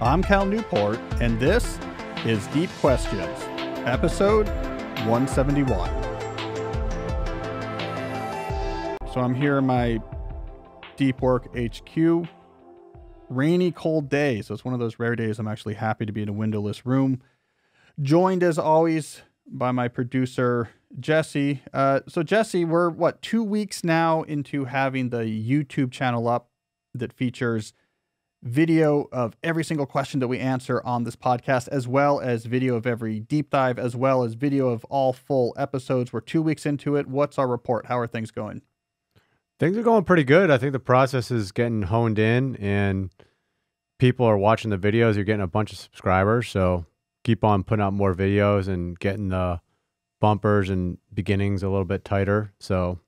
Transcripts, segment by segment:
I'm Cal Newport, and this is Deep Questions, episode 171. So I'm here in my Deep Work HQ. Rainy, cold day. So it's one of those rare days I'm actually happy to be in a windowless room. Joined as always by my producer, Jesse. Uh, so, Jesse, we're what, two weeks now into having the YouTube channel up that features video of every single question that we answer on this podcast, as well as video of every deep dive, as well as video of all full episodes. We're two weeks into it. What's our report? How are things going? Things are going pretty good. I think the process is getting honed in and people are watching the videos. You're getting a bunch of subscribers. So keep on putting out more videos and getting the bumpers and beginnings a little bit tighter. So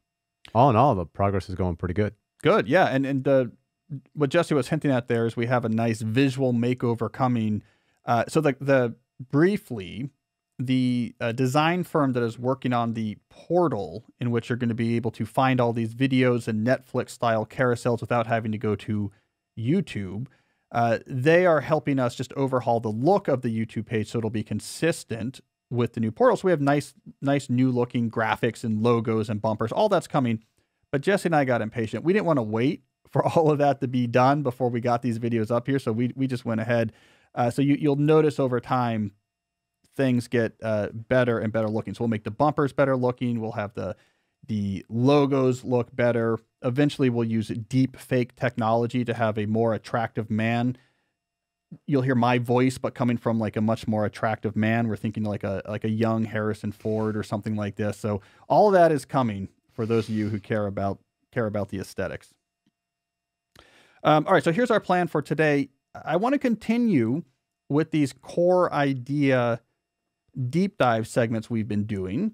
all in all, the progress is going pretty good. Good. Yeah. And, and the, what Jesse was hinting at there is we have a nice visual makeover coming. Uh, so the, the briefly, the uh, design firm that is working on the portal in which you're going to be able to find all these videos and Netflix style carousels without having to go to YouTube. Uh, they are helping us just overhaul the look of the YouTube page so it'll be consistent with the new portal. So we have nice, nice new looking graphics and logos and bumpers. All that's coming. But Jesse and I got impatient. We didn't want to wait for all of that to be done before we got these videos up here. So we we just went ahead. Uh, so you you'll notice over time things get uh, better and better looking. So we'll make the bumpers better looking. We'll have the the logos look better. Eventually, we'll use deep fake technology to have a more attractive man. You'll hear my voice, but coming from like a much more attractive man. We're thinking like a like a young Harrison Ford or something like this. So all that is coming for those of you who care about care about the aesthetics. Um, all right, so here's our plan for today. I want to continue with these core idea deep dive segments we've been doing.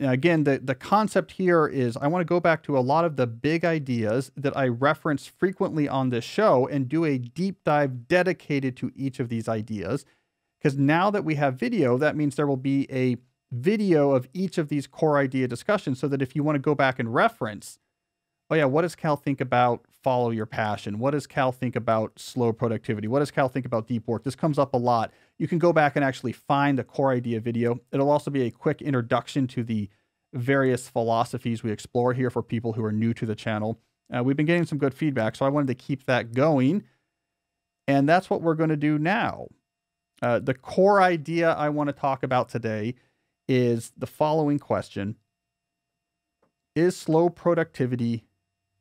Again, the, the concept here is I want to go back to a lot of the big ideas that I reference frequently on this show and do a deep dive dedicated to each of these ideas. Because now that we have video, that means there will be a video of each of these core idea discussions so that if you want to go back and reference, oh yeah, what does Cal think about follow your passion? What does Cal think about slow productivity? What does Cal think about deep work? This comes up a lot. You can go back and actually find the core idea video. It'll also be a quick introduction to the various philosophies we explore here for people who are new to the channel. Uh, we've been getting some good feedback, so I wanted to keep that going. And that's what we're going to do now. Uh, the core idea I want to talk about today is the following question Is slow productivity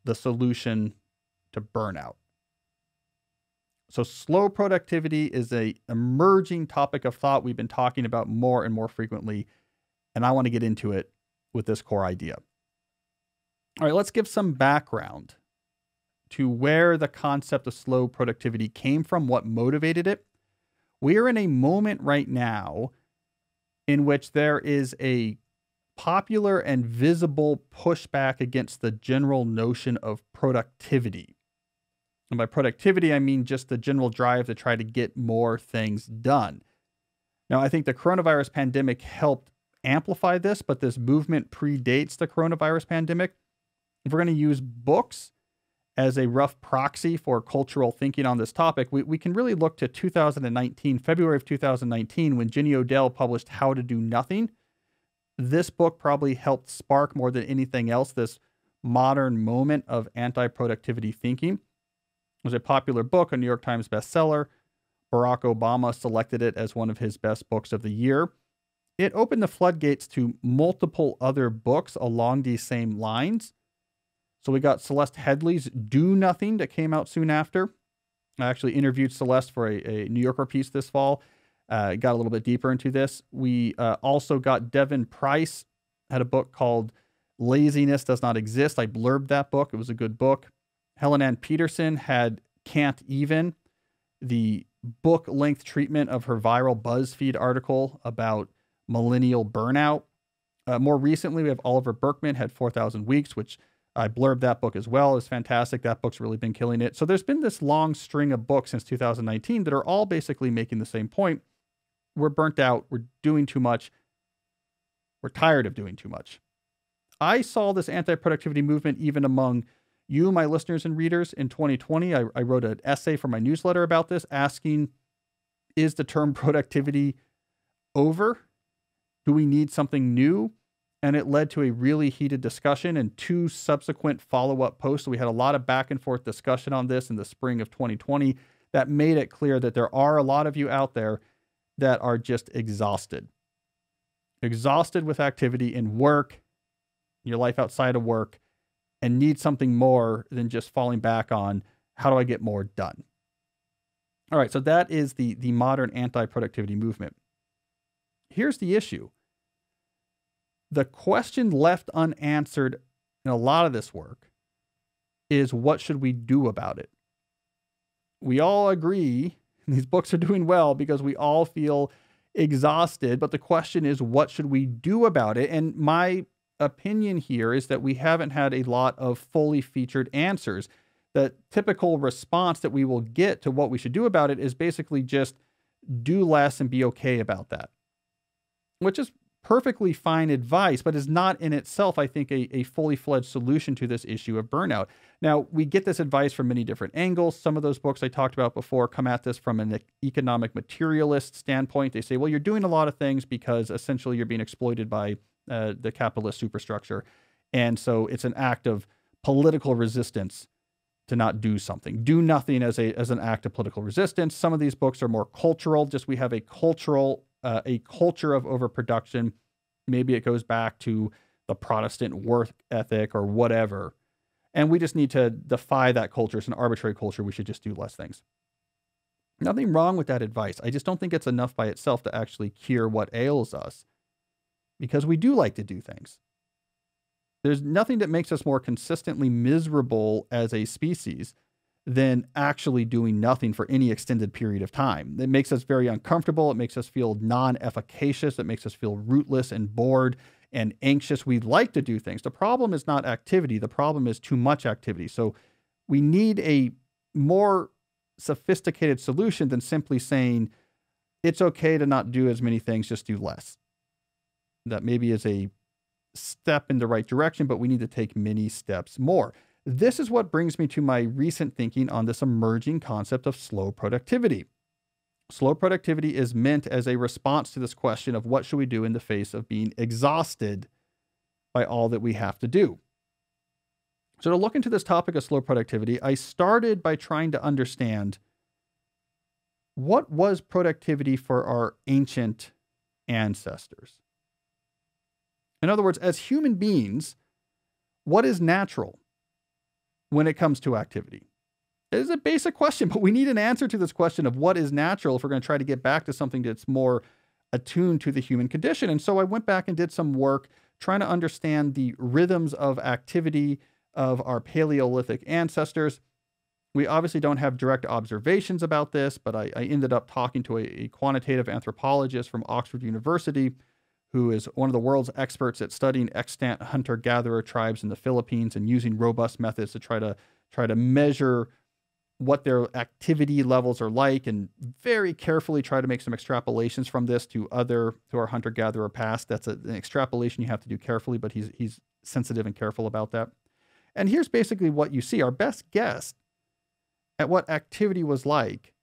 the solution to burnout. So slow productivity is a emerging topic of thought we've been talking about more and more frequently, and I want to get into it with this core idea. All right, let's give some background to where the concept of slow productivity came from, what motivated it. We are in a moment right now in which there is a popular and visible pushback against the general notion of productivity. And by productivity, I mean just the general drive to try to get more things done. Now, I think the coronavirus pandemic helped amplify this, but this movement predates the coronavirus pandemic. If we're going to use books as a rough proxy for cultural thinking on this topic, we, we can really look to 2019, February of 2019, when Jenny Odell published How to Do Nothing. This book probably helped spark more than anything else this modern moment of anti productivity thinking. Was a popular book, a New York Times bestseller. Barack Obama selected it as one of his best books of the year. It opened the floodgates to multiple other books along these same lines. So we got Celeste Headlee's Do Nothing that came out soon after. I actually interviewed Celeste for a, a New Yorker piece this fall. Uh, got a little bit deeper into this. We uh, also got Devon Price had a book called Laziness Does Not Exist. I blurbed that book. It was a good book. Helen Ann Peterson had Can't Even, the book length treatment of her viral BuzzFeed article about millennial burnout. Uh, more recently, we have Oliver Burkeman had 4,000 Weeks, which I blurbed that book as well. It's fantastic. That book's really been killing it. So there's been this long string of books since 2019 that are all basically making the same point. We're burnt out. We're doing too much. We're tired of doing too much. I saw this anti productivity movement even among you, my listeners and readers, in 2020, I, I wrote an essay for my newsletter about this, asking Is the term productivity over? Do we need something new? And it led to a really heated discussion and two subsequent follow up posts. we had a lot of back and forth discussion on this in the spring of 2020 that made it clear that there are a lot of you out there that are just exhausted. Exhausted with activity in work, your life outside of work, and need something more than just falling back on how do I get more done? All right, so that is the, the modern anti productivity movement. Here's the issue the question left unanswered in a lot of this work is what should we do about it? We all agree these books are doing well because we all feel exhausted, but the question is what should we do about it? And my opinion here is that we haven't had a lot of fully featured answers. The typical response that we will get to what we should do about it is basically just do less and be okay about that, which is perfectly fine advice, but is not in itself, I think, a, a fully fledged solution to this issue of burnout. Now, we get this advice from many different angles. Some of those books I talked about before come at this from an economic materialist standpoint. They say, well, you're doing a lot of things because essentially you're being exploited by uh, the capitalist superstructure. And so it's an act of political resistance to not do something. Do nothing as a as an act of political resistance. Some of these books are more cultural. Just we have a cultural uh, a culture of overproduction. Maybe it goes back to the Protestant work ethic or whatever. And we just need to defy that culture. It's an arbitrary culture. We should just do less things. Nothing wrong with that advice. I just don't think it's enough by itself to actually cure what ails us because we do like to do things. There's nothing that makes us more consistently miserable as a species than actually doing nothing for any extended period of time. It makes us very uncomfortable. It makes us feel non efficacious. It makes us feel rootless and bored and anxious. We like to do things. The problem is not activity, the problem is too much activity. So we need a more sophisticated solution than simply saying it's okay to not do as many things, just do less. That maybe is a step in the right direction, but we need to take many steps more. This is what brings me to my recent thinking on this emerging concept of slow productivity. Slow productivity is meant as a response to this question of what should we do in the face of being exhausted by all that we have to do. So, to look into this topic of slow productivity, I started by trying to understand what was productivity for our ancient ancestors. In other words, as human beings, what is natural? when it comes to activity? It is a basic question, but we need an answer to this question of what is natural if we're going to try to get back to something that's more attuned to the human condition. And so I went back and did some work trying to understand the rhythms of activity of our Paleolithic ancestors. We obviously don't have direct observations about this, but I, I ended up talking to a, a quantitative anthropologist from Oxford University who is one of the world's experts at studying extant hunter-gatherer tribes in the Philippines and using robust methods to try to try to measure what their activity levels are like and very carefully try to make some extrapolations from this to other to our hunter-gatherer past. That's a, an extrapolation you have to do carefully, but he's he's sensitive and careful about that. And here's basically what you see. Our best guess at what activity was like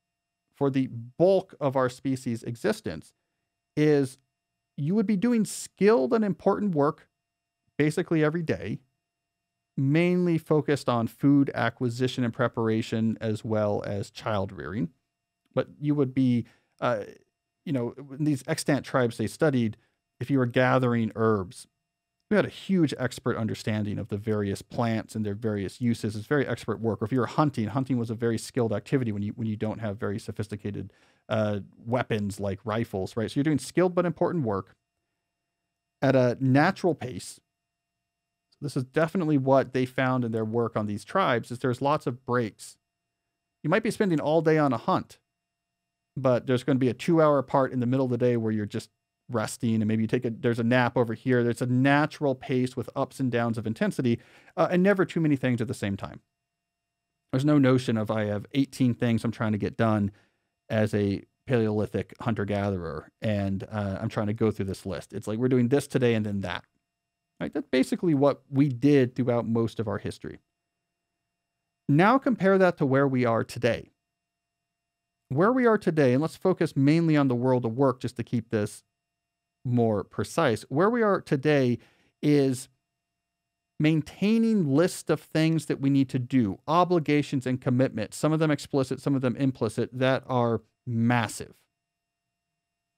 for the bulk of our species' existence is you would be doing skilled and important work basically every day, mainly focused on food acquisition and preparation as well as child rearing. But you would be, uh, you know, these extant tribes they studied, if you were gathering herbs, you had a huge expert understanding of the various plants and their various uses. It's very expert work. Or if you were hunting, hunting was a very skilled activity when you when you don't have very sophisticated uh, weapons like rifles, right? So you're doing skilled but important work at a natural pace. So this is definitely what they found in their work on these tribes is there's lots of breaks. You might be spending all day on a hunt, but there's going to be a two hour part in the middle of the day where you're just resting and maybe you take a there's a nap over here there's a natural pace with ups and downs of intensity uh, and never too many things at the same time there's no notion of i have 18 things i'm trying to get done as a paleolithic hunter gatherer and uh, i'm trying to go through this list. It's like we're doing this today and then that. Right? That's basically what we did throughout most of our history. Now compare that to where we are today. Where we are today, and let's focus mainly on the world of work just to keep this more precise. Where we are today is maintaining lists of things that we need to do, obligations and commitments, some of them explicit, some of them implicit, that are massive.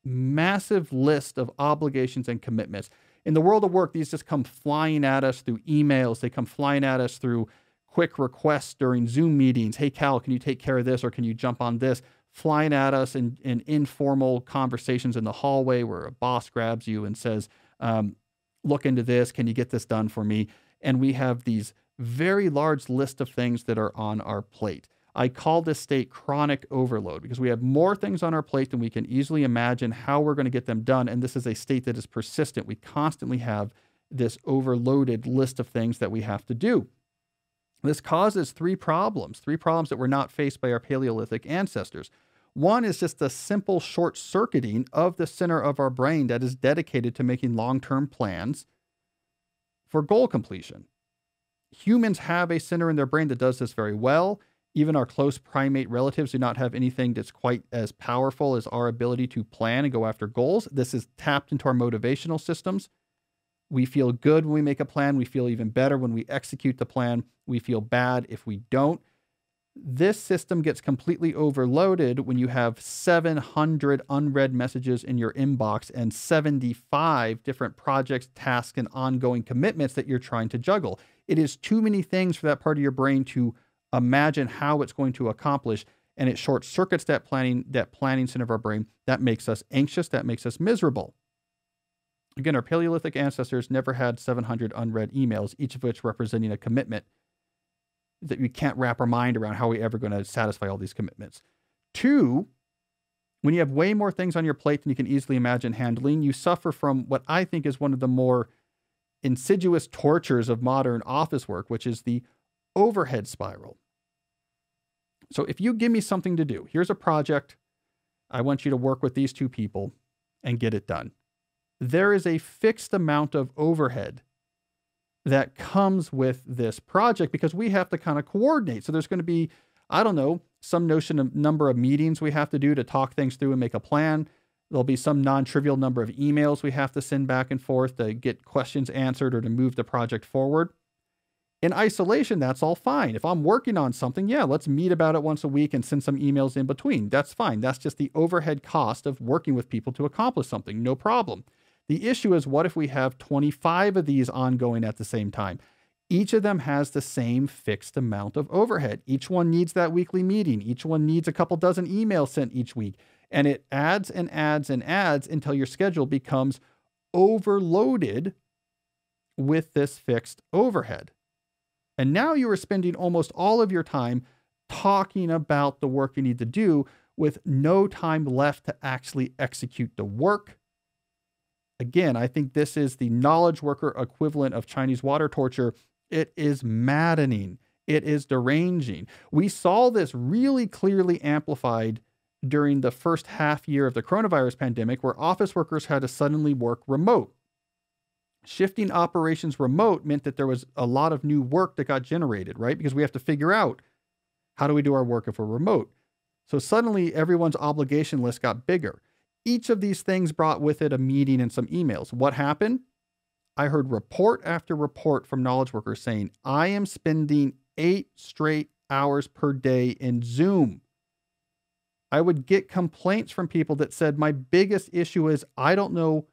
Massive list of obligations and commitments. In the world of work, these just come flying at us through emails. They come flying at us through quick requests during Zoom meetings. Hey, Cal, can you take care of this or can you jump on this? Flying at us in, in informal conversations in the hallway where a boss grabs you and says, um, Look into this. Can you get this done for me? And we have these very large list of things that are on our plate. I call this state chronic overload because we have more things on our plate than we can easily imagine how we're going to get them done. And this is a state that is persistent. We constantly have this overloaded list of things that we have to do. This causes three problems, three problems that were not faced by our Paleolithic ancestors. One is just the simple short circuiting of the center of our brain that is dedicated to making long term plans for goal completion. Humans have a center in their brain that does this very well. Even our close primate relatives do not have anything that's quite as powerful as our ability to plan and go after goals. This is tapped into our motivational systems. We feel good when we make a plan. We feel even better when we execute the plan. We feel bad if we don't. This system gets completely overloaded when you have 700 unread messages in your inbox and 75 different projects, tasks, and ongoing commitments that you're trying to juggle. It is too many things for that part of your brain to imagine how it's going to accomplish and it short circuits that planning that planning center of our brain that makes us anxious that makes us miserable Again, our Paleolithic ancestors never had 700 unread emails, each of which representing a commitment that we can't wrap our mind around how we ever going to satisfy all these commitments. Two, when you have way more things on your plate than you can easily imagine handling, you suffer from what I think is one of the more insidious tortures of modern office work, which is the overhead spiral. So if you give me something to do, here's a project, I want you to work with these two people and get it done there is a fixed amount of overhead that comes with this project because we have to kind of coordinate. So there's going to be, I don't know, some notion of number of meetings we have to do to talk things through and make a plan. There'll be some non trivial number of emails we have to send back and forth to get questions answered or to move the project forward. In isolation, that's all fine. If I'm working on something, yeah, let's meet about it once a week and send some emails in between. That's fine. That's just the overhead cost of working with people to accomplish something. No problem. The issue is what if we have 25 of these ongoing at the same time? Each of them has the same fixed amount of overhead. Each one needs that weekly meeting. Each one needs a couple dozen emails sent each week. And it adds and adds and adds until your schedule becomes overloaded with this fixed overhead. And now you are spending almost all of your time talking about the work you need to do with no time left to actually execute the work Again, I think this is the knowledge worker equivalent of Chinese water torture. It is maddening. It is deranging. We saw this really clearly amplified during the first half year of the coronavirus pandemic, where office workers had to suddenly work remote. Shifting operations remote meant that there was a lot of new work that got generated, right? Because we have to figure out how do we do our work if we're remote. So suddenly everyone's obligation list got bigger. Each of these things brought with it a meeting and some emails. What happened? I heard report after report from knowledge workers saying, I am spending eight straight hours per day in Zoom. I would get complaints from people that said, My biggest issue is I don't know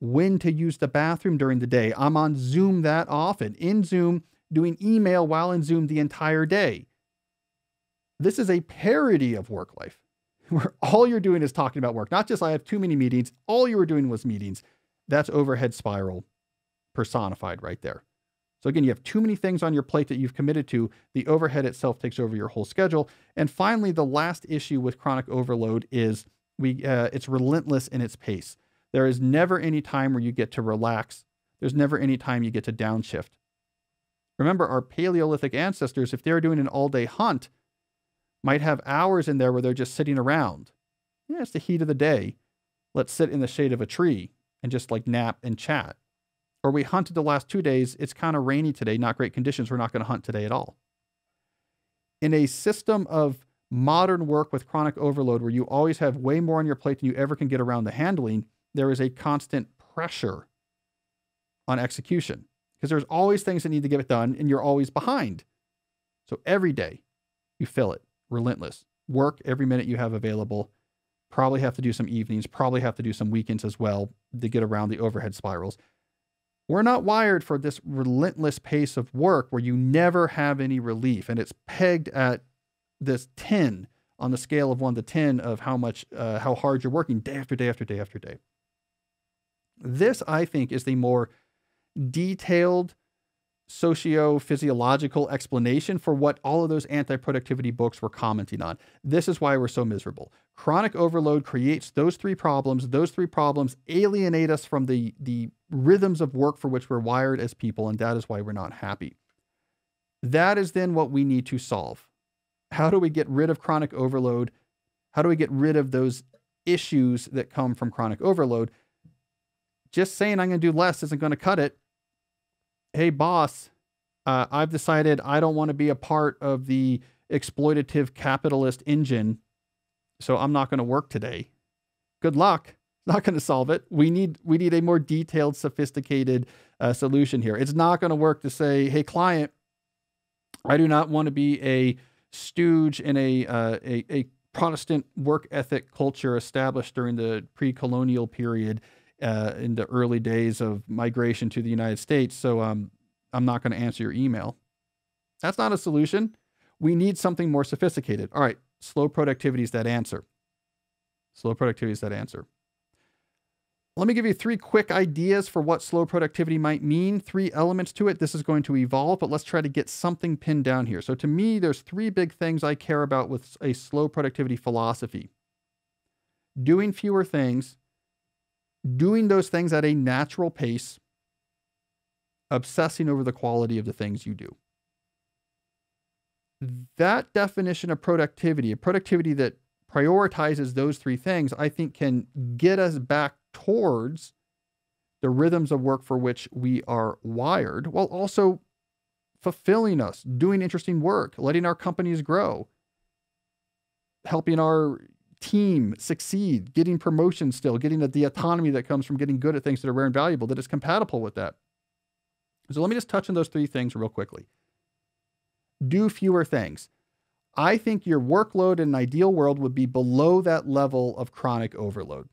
when to use the bathroom during the day. I'm on Zoom that often, in Zoom, doing email while in Zoom the entire day. This is a parody of work life where all you're doing is talking about work, not just I have too many meetings, all you were doing was meetings. That's overhead spiral personified right there. So again, you have too many things on your plate that you've committed to. The overhead itself takes over your whole schedule. And finally, the last issue with chronic overload is we uh, it's relentless in its pace. There is never any time where you get to relax. There's never any time you get to downshift. Remember, our Paleolithic ancestors, if they were doing an all-day hunt, might have hours in there where they're just sitting around. Yeah, it's the heat of the day. Let's sit in the shade of a tree and just like nap and chat. Or we hunted the last two days. It's kind of rainy today, not great conditions. We're not going to hunt today at all. In a system of modern work with chronic overload, where you always have way more on your plate than you ever can get around the handling, there is a constant pressure on execution because there's always things that need to get done and you're always behind. So every day you fill it, relentless. Work every minute you have available. Probably have to do some evenings, probably have to do some weekends as well to get around the overhead spirals. We're not wired for this relentless pace of work where you never have any relief and it's pegged at this 10 on the scale of 1 to 10 of how much uh, how hard you're working day after day after day after day. This I think is the more detailed socio physiological explanation for what all of those anti productivity books were commenting on. This is why we're so miserable. Chronic overload creates those three problems. Those three problems alienate us from the, the rhythms of work for which we're wired as people, and that is why we're not happy. That is then what we need to solve. How do we get rid of chronic overload? How do we get rid of those issues that come from chronic overload? Just saying I'm going to do less isn't going to cut it hey, boss, uh, I've decided I don't want to be a part of the exploitative capitalist engine, so I'm not going to work today. Good luck. It's not going to solve it. We need we need a more detailed, sophisticated uh, solution here. It's not going to work to say, "Hey, client, I do not want to be a stooge in a, uh, a, a Protestant work ethic culture established during the pre-colonial period uh, in the early days of migration to the United States. So um, I'm not going to answer your email. That's not a solution. We need something more sophisticated. All right, slow productivity is that answer. Slow productivity is that answer. Let me give you three quick ideas for what slow productivity might mean, three elements to it. This is going to evolve, but let's try to get something pinned down here. So, to me, there's three big things I care about with a slow productivity philosophy doing fewer things, doing those things at a natural pace, obsessing over the quality of the things you do. That definition of productivity, a productivity that prioritizes those three things, I think can get us back towards the rhythms of work for which we are wired, while also fulfilling us, doing interesting work, letting our companies grow, helping our team succeed, getting promotions still, getting the, the autonomy that comes from getting good at things that are rare and valuable, that is compatible with that. So let me just touch on those three things real quickly. Do fewer things. I think your workload in an ideal world would be below that level of chronic overload.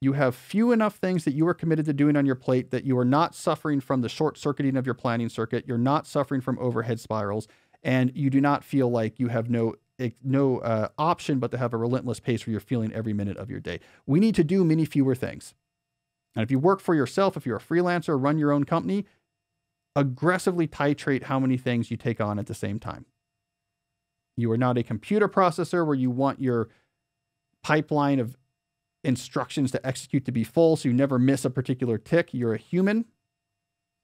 You have few enough things that you are committed to doing on your plate that you are not suffering from the short circuiting of your planning circuit. You're not suffering from overhead spirals, and you do not feel like you have no no uh, option but to have a relentless pace where you're feeling every minute of your day. We need to do many fewer things. And if you work for yourself, if you're a freelancer, run your own company, aggressively titrate how many things you take on at the same time. You are not a computer processor where you want your pipeline of instructions to execute to be full so you never miss a particular tick. You're a human.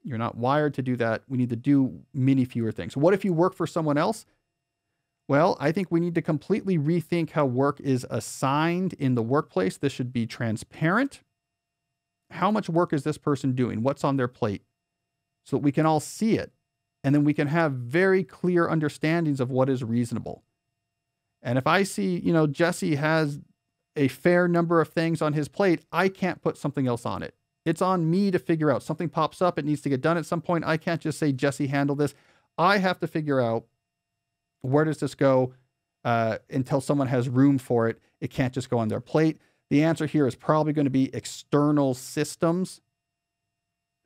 You're not wired to do that. We need to do many fewer things. What if you work for someone else? Well, I think we need to completely rethink how work is assigned in the workplace. This should be transparent. How much work is this person doing? What's on their plate? So that we can all see it. And then we can have very clear understandings of what is reasonable. And if I see, you know, Jesse has a fair number of things on his plate, I can't put something else on it. It's on me to figure out. Something pops up, it needs to get done at some point. I can't just say, Jesse, handle this. I have to figure out where does this go uh, until someone has room for it? It can't just go on their plate. The answer here is probably going to be external systems.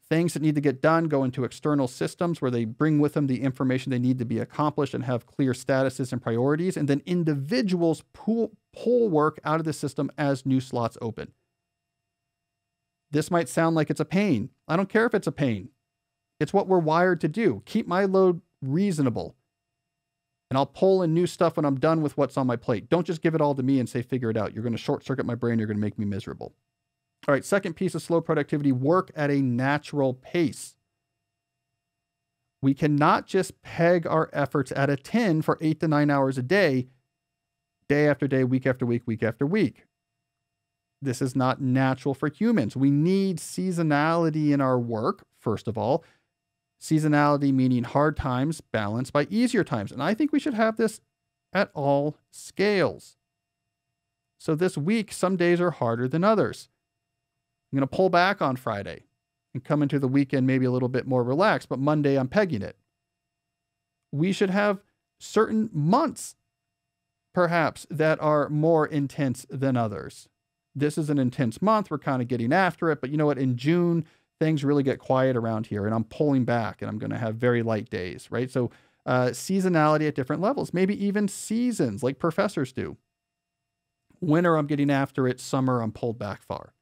Things that need to get done go into external systems where they bring with them the information they need to be accomplished and have clear statuses and priorities. And then individuals pull, pull work out of the system as new slots open. This might sound like it's a pain. I don't care if it's a pain. It's what we're wired to do. Keep my load reasonable and I'll pull in new stuff when I'm done with what's on my plate. Don't just give it all to me and say, figure it out. You're going to short circuit my brain. You're going to make me miserable. All right, second piece of slow productivity work at a natural pace. We cannot just peg our efforts at a 10 for eight to nine hours a day, day after day, week after week, week after week. This is not natural for humans. We need seasonality in our work, first of all. Seasonality meaning hard times balanced by easier times. And I think we should have this at all scales. So this week, some days are harder than others. I'm going to pull back on Friday and come into the weekend maybe a little bit more relaxed, but Monday I'm pegging it. We should have certain months, perhaps, that are more intense than others. This is an intense month. We're kind of getting after it, but you know what? In June, things really get quiet around here and I'm pulling back and I'm going to have very light days, right? So, uh, seasonality at different levels, maybe even seasons like professors do. Winter, I'm getting after it. Summer, I'm pulled back far.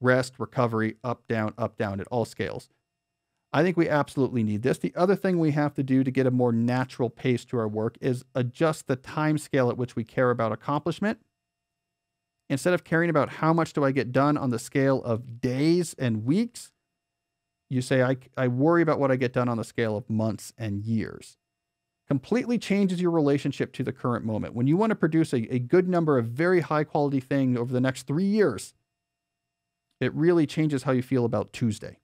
Rest, recovery, up, down, up, down at all scales. I think we absolutely need this. The other thing we have to do to get a more natural pace to our work is adjust the time scale at which we care about accomplishment. Instead of caring about how much do I get done on the scale of days and weeks, you say, I, I worry about what I get done on the scale of months and years completely changes your relationship to the current moment. When you want to produce a, a good number of very high quality things over the next three years, it really changes how you feel about Tuesday.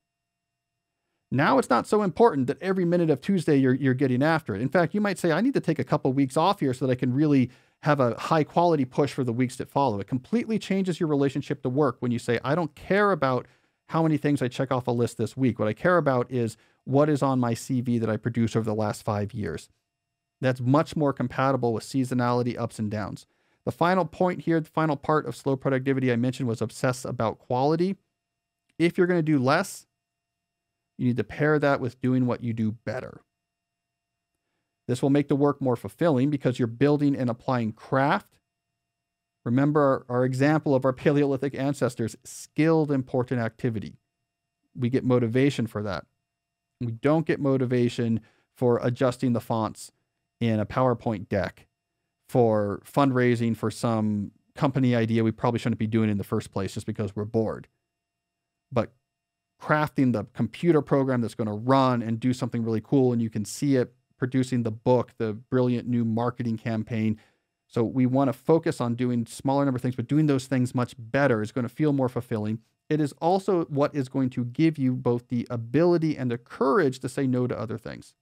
Now it's not so important that every minute of Tuesday you're, you're getting after it. In fact, you might say, I need to take a couple weeks off here so that I can really have a high quality push for the weeks that follow. It completely changes your relationship to work when you say, I don't care about how many things I check off a list this week. What I care about is what is on my CV that I produce over the last five years. That's much more compatible with seasonality ups and downs. The final point here, the final part of slow productivity I mentioned was obsess about quality. If you're going to do less, you need to pair that with doing what you do better. This will make the work more fulfilling because you're building and applying craft. Remember our, our example of our Paleolithic ancestors skilled, important activity. We get motivation for that. We don't get motivation for adjusting the fonts in a PowerPoint deck for fundraising for some company idea we probably shouldn't be doing in the first place just because we're bored. But crafting the computer program that's going to run and do something really cool and you can see it producing the book, the brilliant new marketing campaign. So we want to focus on doing smaller number of things, but doing those things much better is going to feel more fulfilling. It is also what is going to give you both the ability and the courage to say no to other things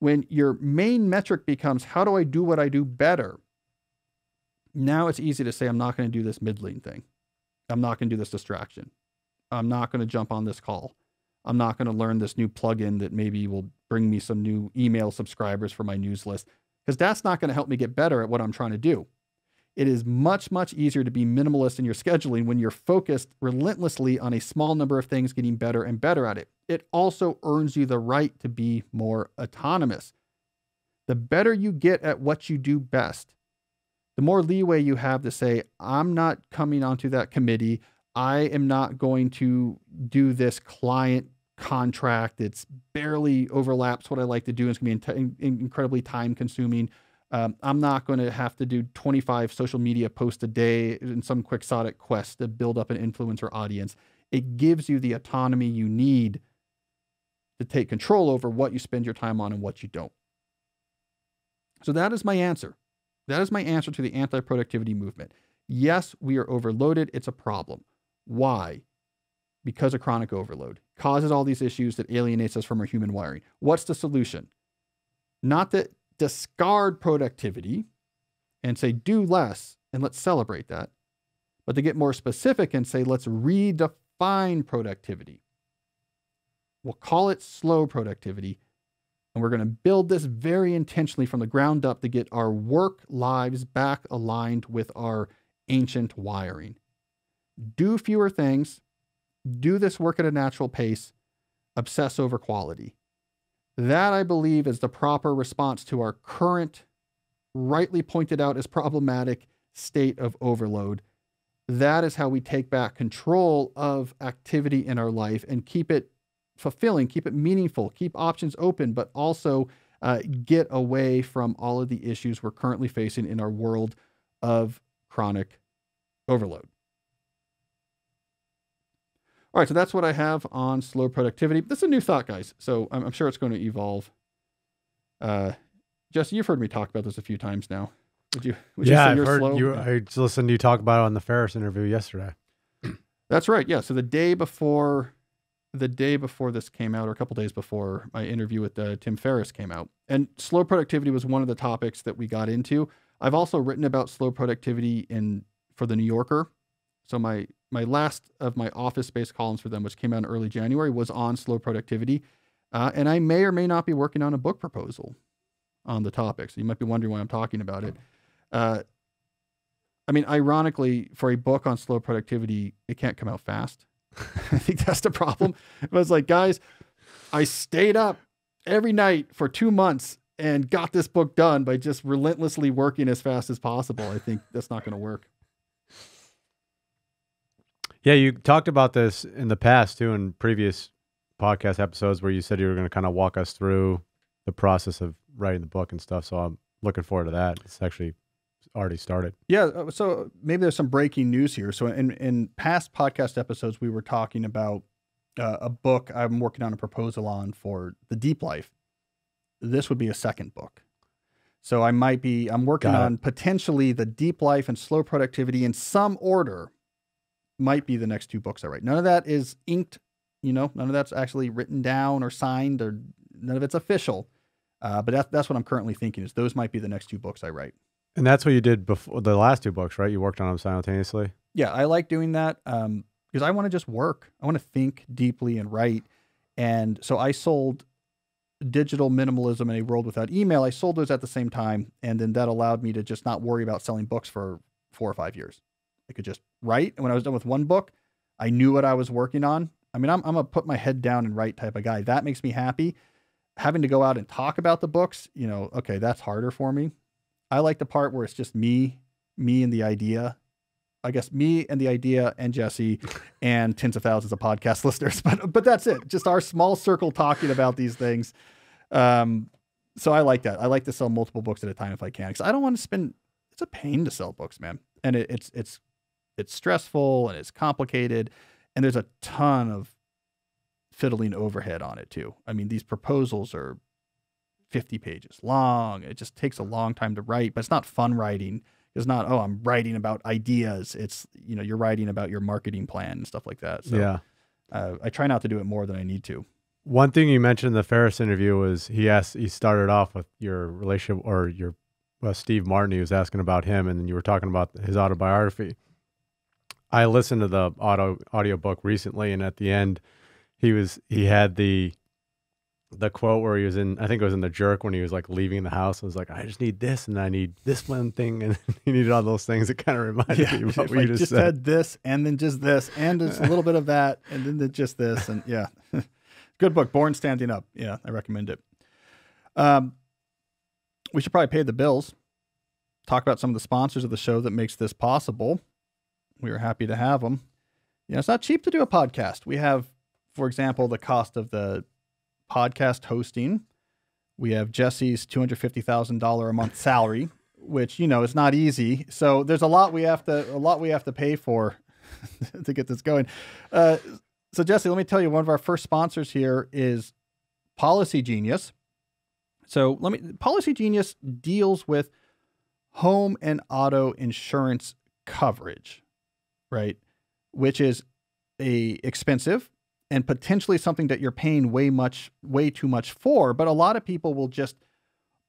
when your main metric becomes how do I do what I do better? Now it's easy to say, I'm not going to do this middling thing. I'm not going to do this distraction. I'm not going to jump on this call. I'm not going to learn this new plugin that maybe will bring me some new email subscribers for my news list because that's not going to help me get better at what I'm trying to do. It is much, much easier to be minimalist in your scheduling when you're focused relentlessly on a small number of things getting better and better at it. It also earns you the right to be more autonomous. The better you get at what you do best, the more leeway you have to say, I'm not coming onto that committee. I am not going to do this client contract. It's barely overlaps what I like to do. It's going to be in- incredibly time consuming. Um, I'm not going to have to do 25 social media posts a day in some quixotic quest to build up an influencer audience. It gives you the autonomy you need to take control over what you spend your time on and what you don't. So that is my answer. That is my answer to the anti productivity movement. Yes, we are overloaded. It's a problem. Why? Because of chronic overload causes all these issues that alienates us from our human wiring. What's the solution? Not that discard productivity and say, do less and let's celebrate that. But to get more specific and say, let's redefine productivity. We'll call it slow productivity. And we're going to build this very intentionally from the ground up to get our work lives back aligned with our ancient wiring. Do fewer things, do this work at a natural pace, obsess over quality. That, I believe, is the proper response to our current, rightly pointed out as problematic state of overload. That is how we take back control of activity in our life and keep it fulfilling, keep it meaningful, keep options open, but also uh, get away from all of the issues we're currently facing in our world of chronic overload. All right, so that's what I have on slow productivity. This is a new thought, guys. So I'm, I'm sure it's going to evolve. Uh, Jesse, you've heard me talk about this a few times now. Would you? Would yeah, you I've heard slow? you. I listened to you talk about it on the Ferriss interview yesterday. That's right. Yeah. So the day before the day before this came out, or a couple days before my interview with uh, Tim Ferriss came out. And slow productivity was one of the topics that we got into. I've also written about slow productivity in for the New Yorker. So my my last of my office space columns for them, which came out in early January, was on slow productivity. Uh, and I may or may not be working on a book proposal on the topic. So you might be wondering why I'm talking about it. Uh, I mean, ironically, for a book on slow productivity, it can't come out fast. I think that's the problem. I was like, guys, I stayed up every night for two months and got this book done by just relentlessly working as fast as possible. I think that's not going to work. Yeah, you talked about this in the past too, in previous podcast episodes, where you said you were going to kind of walk us through the process of writing the book and stuff. So I'm looking forward to that. It's actually already started. Yeah. uh, So maybe there's some breaking news here. So in, in past podcast episodes, we were talking about uh, a book I'm working on a proposal on for the Deep Life. This would be a second book. So I might be, I'm working on potentially the Deep Life and Slow Productivity in some order, might be the next two books I write. None of that is inked, you know, none of that's actually written down or signed or none of it's official. Uh, but that's, that's what I'm currently thinking is those might be the next two books I write. And that's what you did before the last two books, right? You worked on them simultaneously. yeah, I like doing that um, because I want to just work. I want to think deeply and write. And so I sold digital minimalism in a world without email. I sold those at the same time, and then that allowed me to just not worry about selling books for four or five years. I could just write. And when I was done with one book, I knew what I was working on. I mean, I'm, I'm a put my head down and write type of guy. That makes me happy. Having to go out and talk about the books, you know, okay, that's harder for me. I like the part where it's just me, me and the idea. I guess me and the idea and Jesse and tens of thousands of podcast listeners. But but that's it. Just our small circle talking about these things. Um, so I like that. I like to sell multiple books at a time if I can, because I don't want to spend. It's a pain to sell books, man, and it, it's it's it's stressful and it's complicated, and there's a ton of fiddling overhead on it too. I mean, these proposals are 50 pages long. It just takes a long time to write, but it's not fun writing. It's not, oh, I'm writing about ideas. It's, you know, you're writing about your marketing plan and stuff like that. So yeah. uh, I try not to do it more than I need to. One thing you mentioned in the Ferriss interview was he asked, he started off with your relationship or your uh, Steve Martin. He was asking about him, and then you were talking about his autobiography. I listened to the auto audiobook recently, and at the end, he was he had the the quote where he was in I think it was in the jerk when he was like leaving the house. I was like, I just need this and I need this one thing, and he needed all those things. It kind of reminded me of what we just, just said. had this and then just this and just a little bit of that and then the- just this and yeah, good book, Born Standing Up. Yeah, I recommend it. Um, we should probably pay the bills. Talk about some of the sponsors of the show that makes this possible. We are happy to have them. You know, it's not cheap to do a podcast. We have, for example, the cost of the podcast hosting. We have Jesse's two hundred fifty thousand dollar a month salary, which you know is not easy. So there's a lot we have to a lot we have to pay for to get this going. Uh, so Jesse, let me tell you, one of our first sponsors here is Policy Genius. So let me Policy Genius deals with home and auto insurance coverage, right? Which is a expensive and potentially something that you're paying way much way too much for, but a lot of people will just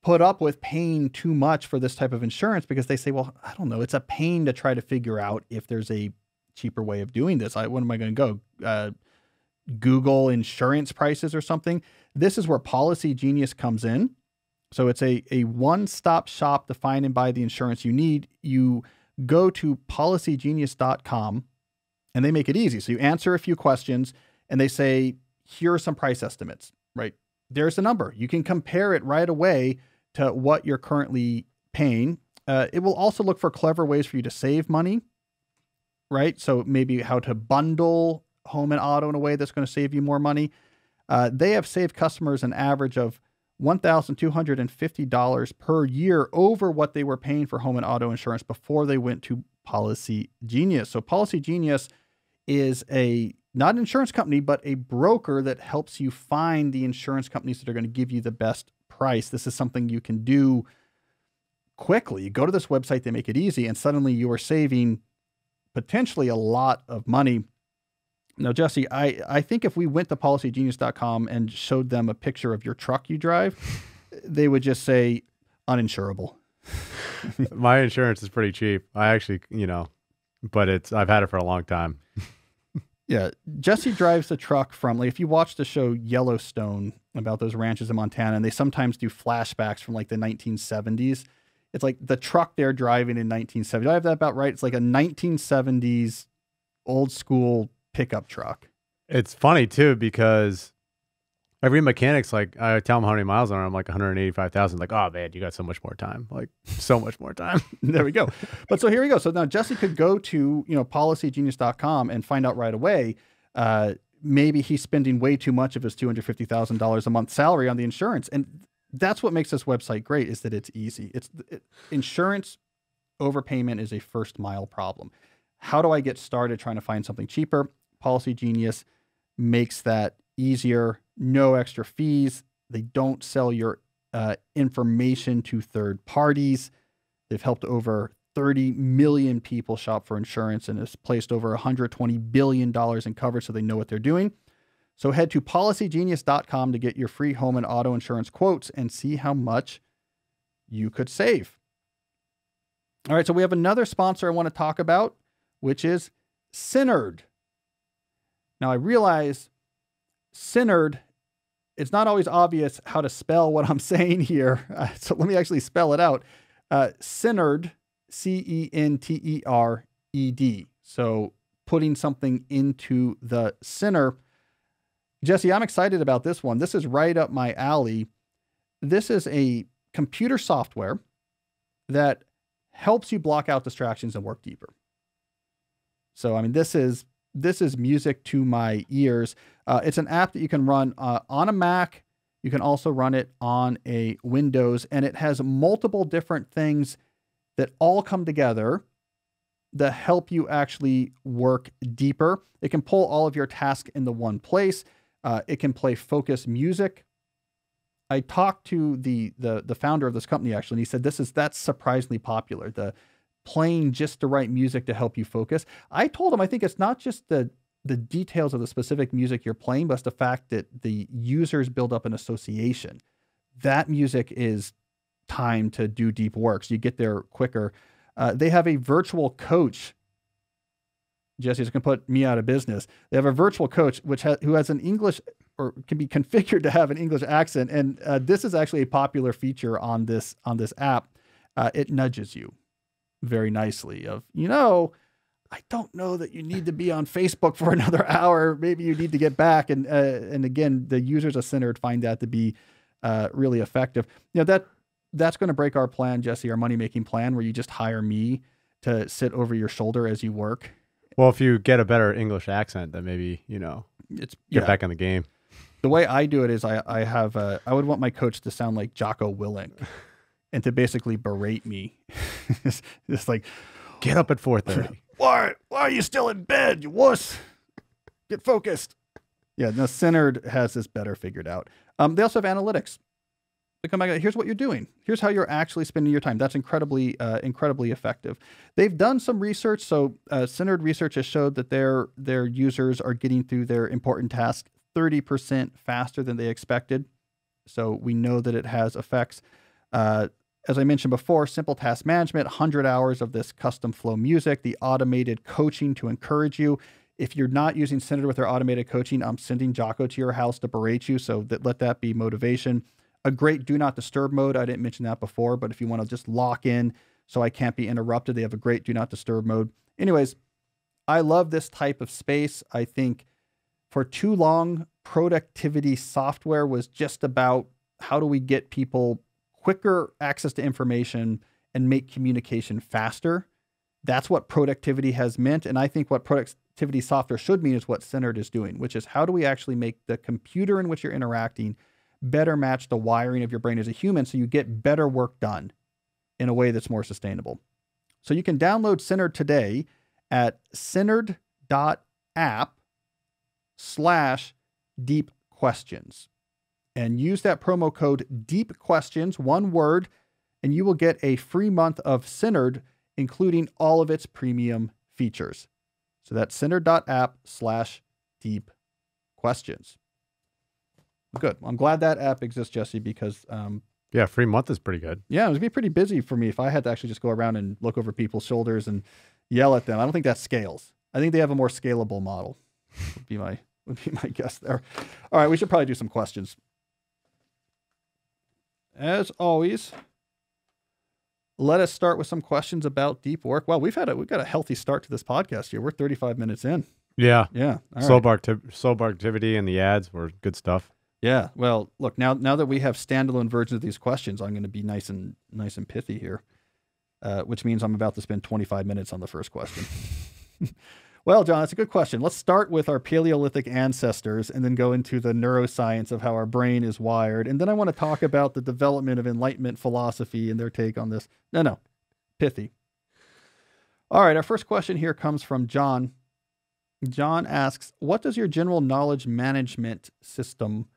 put up with paying too much for this type of insurance because they say, well, I don't know, it's a pain to try to figure out if there's a cheaper way of doing this. I, when am I going to go? Uh, Google insurance prices or something. This is where Policy Genius comes in. So it's a, a one stop shop to find and buy the insurance you need. You go to policygenius.com and they make it easy. So you answer a few questions and they say, here are some price estimates, right? There's a number. You can compare it right away to what you're currently paying. Uh, it will also look for clever ways for you to save money, right? So maybe how to bundle home and auto in a way that's going to save you more money. Uh, they have saved customers an average of $1,250 per year over what they were paying for home and auto insurance before they went to Policy Genius. So Policy Genius is a not an insurance company, but a broker that helps you find the insurance companies that are going to give you the best price. This is something you can do quickly. You go to this website, they make it easy, and suddenly you are saving potentially a lot of money. Now, Jesse, I, I think if we went to policygenius.com and showed them a picture of your truck you drive, they would just say uninsurable. My insurance is pretty cheap. I actually, you know, but it's I've had it for a long time. Yeah, Jesse drives the truck from like if you watch the show Yellowstone about those ranches in Montana, and they sometimes do flashbacks from like the 1970s. It's like the truck they're driving in 1970. Do I have that about right? It's like a 1970s old school pickup truck. It's funny too because every mechanic's like, I tell them how many miles on. I'm like 185,000. Like, oh man, you got so much more time. Like, so much more time. there we go. But so here we go. So now Jesse could go to you know policygenius.com and find out right away. Uh, maybe he's spending way too much of his two hundred fifty thousand dollars a month salary on the insurance, and that's what makes this website great. Is that it's easy. It's it, insurance overpayment is a first mile problem. How do I get started trying to find something cheaper? Policy Genius makes that easier. No extra fees. They don't sell your uh, information to third parties. They've helped over 30 million people shop for insurance and has placed over 120 billion dollars in coverage, so they know what they're doing. So head to policygenius.com to get your free home and auto insurance quotes and see how much you could save. All right, so we have another sponsor I want to talk about, which is Centered. Now I realize Centered, it's not always obvious how to spell what I'm saying here. Uh, so let me actually spell it out. Uh, Centered, C E N T E R E D. So putting something into the center. Jesse, I'm excited about this one. This is right up my alley. This is a computer software that helps you block out distractions and work deeper. So, I mean, this is this is music to my ears. Uh, it's an app that you can run uh, on a Mac. You can also run it on a Windows, and it has multiple different things that all come together that help you actually work deeper. It can pull all of your tasks into one place. Uh, it can play focus music. I talked to the, the the founder of this company actually, and he said this is that's surprisingly popular. The playing just the right music to help you focus. I told him I think it's not just the the details of the specific music you're playing, but it's the fact that the users build up an association. That music is time to do deep work. So you get there quicker. Uh, they have a virtual coach. Jesse's going to put me out of business. They have a virtual coach which who has an English or can be configured to have an English accent, and uh, this is actually a popular feature on this on this app. Uh, it nudges you very nicely of, you know, I don't know that you need to be on Facebook for another hour. Maybe you need to get back. And uh, and again, the users of Centered find that to be uh, really effective. You know that that's going to break our plan, Jesse, our money making plan, where you just hire me to sit over your shoulder as you work. Well, if you get a better English accent, then maybe you know it's get yeah. back in the game. The way I do it is I I have uh, I would want my coach to sound like Jocko Willink and to basically berate me. it's, like, get up at four thirty. why? Why are you still in bed, you wuss? Get focused. Yeah, now Centered has this better figured out. Um, they also have analytics. They come back. Here's what you're doing. Here's how you're actually spending your time. That's incredibly, uh, incredibly effective. They've done some research. So, uh, Centered research has showed that their their users are getting through their important tasks 30% faster than they expected. So we know that it has effects. Uh, as I mentioned before, simple task management, 100 hours of this custom flow music, the automated coaching to encourage you. If you're not using Centered with their automated coaching, I'm sending Jocko to your house to berate you. So that, let that be motivation. A great do not disturb mode. I didn't mention that before, but if you want to just lock in so I can't be interrupted, they have a great do not disturb mode. Anyways, I love this type of space. I think for too long, productivity software was just about how do we get people quicker access to information and make communication faster. That's what productivity has meant. And I think what productivity software should mean is what Centered is doing, which is how do we actually make the computer in which you're interacting better match the wiring of your brain as a human so you get better work done in a way that's more sustainable. So you can download Centered today at centered.app slash deep questions and use that promo code deep questions one word and you will get a free month of Centered including all of its premium features so that's centered.app slash deep questions. Good. I'm glad that app exists, Jesse, because um, Yeah, free month is pretty good. yeah, it would be pretty busy for me if I had to actually just go around and look over people's shoulders and yell at them. I don't think that scales. I think they have a more scalable model. Would be my would be my guess there. All right, we should probably do some questions. As always, let us start with some questions about deep work. Well, we've had a we've got a healthy start to this podcast here. We're 35 minutes in. Yeah. Yeah. all Slow right. bar acti- slow productivity and the ads were good stuff. Yeah. Well, look now now that we have standalone versions of these questions, I'm going to be nice and nice and pithy here, uh, which means I'm about to spend 25 minutes on the first question. well, John, that's a good question. Let's start with our Paleolithic ancestors and then go into the neuroscience of how our brain is wired, and then I want to talk about the development of Enlightenment philosophy and their take on this. No, no, pithy. All right. Our first question here comes from John. John asks, "What does your general knowledge management system?"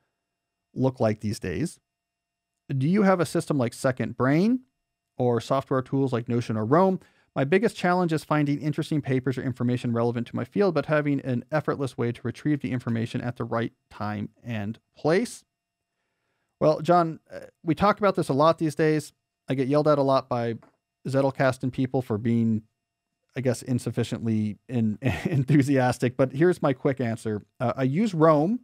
look like these days? Do you have a system like Second Brain or software tools like Notion or Roam? My biggest challenge is finding interesting papers or information relevant to my field, but having an effortless way to retrieve the information at the right time and place. Well, John, uh, we talk about this a lot these days. I get yelled at a lot by Zettelkasten people for being, I guess, insufficiently in, enthusiastic. But here's my quick answer uh, I use Roam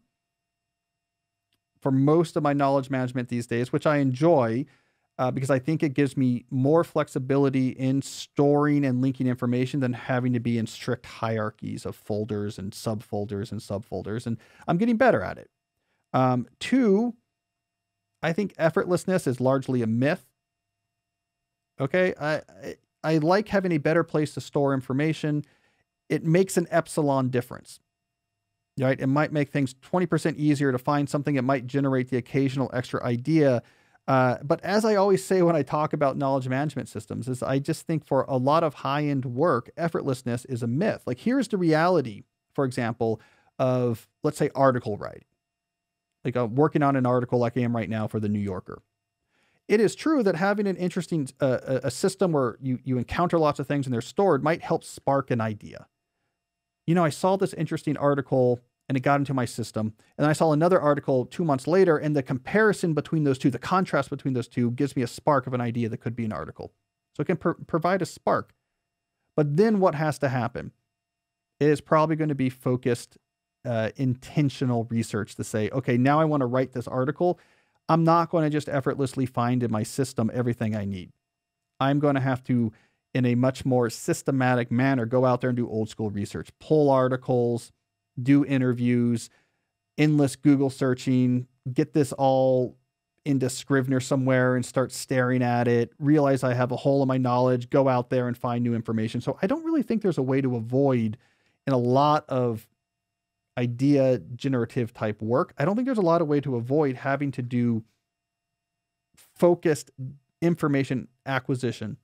for most of my knowledge management these days, which I enjoy uh, because I think it gives me more flexibility in storing and linking information than having to be in strict hierarchies of folders and subfolders and subfolders. And I'm getting better at it. Um, two, I think effortlessness is largely a myth. Okay, I, I I like having a better place to store information. It makes an epsilon difference right? It might make things 20% easier to find something. It might generate the occasional extra idea. Uh, but as I always say when I talk about knowledge management systems, is I just think for a lot of high-end work, effortlessness is a myth. Like here's the reality, for example, of let's say article writing. Like I'm working on an article like I am right now for the New Yorker. It is true that having an interesting uh, a system where you you encounter lots of things and they're stored might help spark an idea. You know, I saw this interesting article and it got into my system. And I saw another article two months later, and the comparison between those two, the contrast between those two, gives me a spark of an idea that could be an article. So it can pro- provide a spark. But then what has to happen? It is probably going to be focused, uh, intentional research to say, okay, now I want to write this article. I'm not going to just effortlessly find in my system everything I need. I'm going to have to, in a much more systematic manner, go out there and do old school research, pull articles, do interviews, endless Google searching, get this all into Scrivener somewhere and start staring at it, realize I have a hole in my knowledge, go out there and find new information. So I don't really think there's a way to avoid in a lot of idea generative type work. I don't think there's a lot of way to avoid having to do focused information acquisition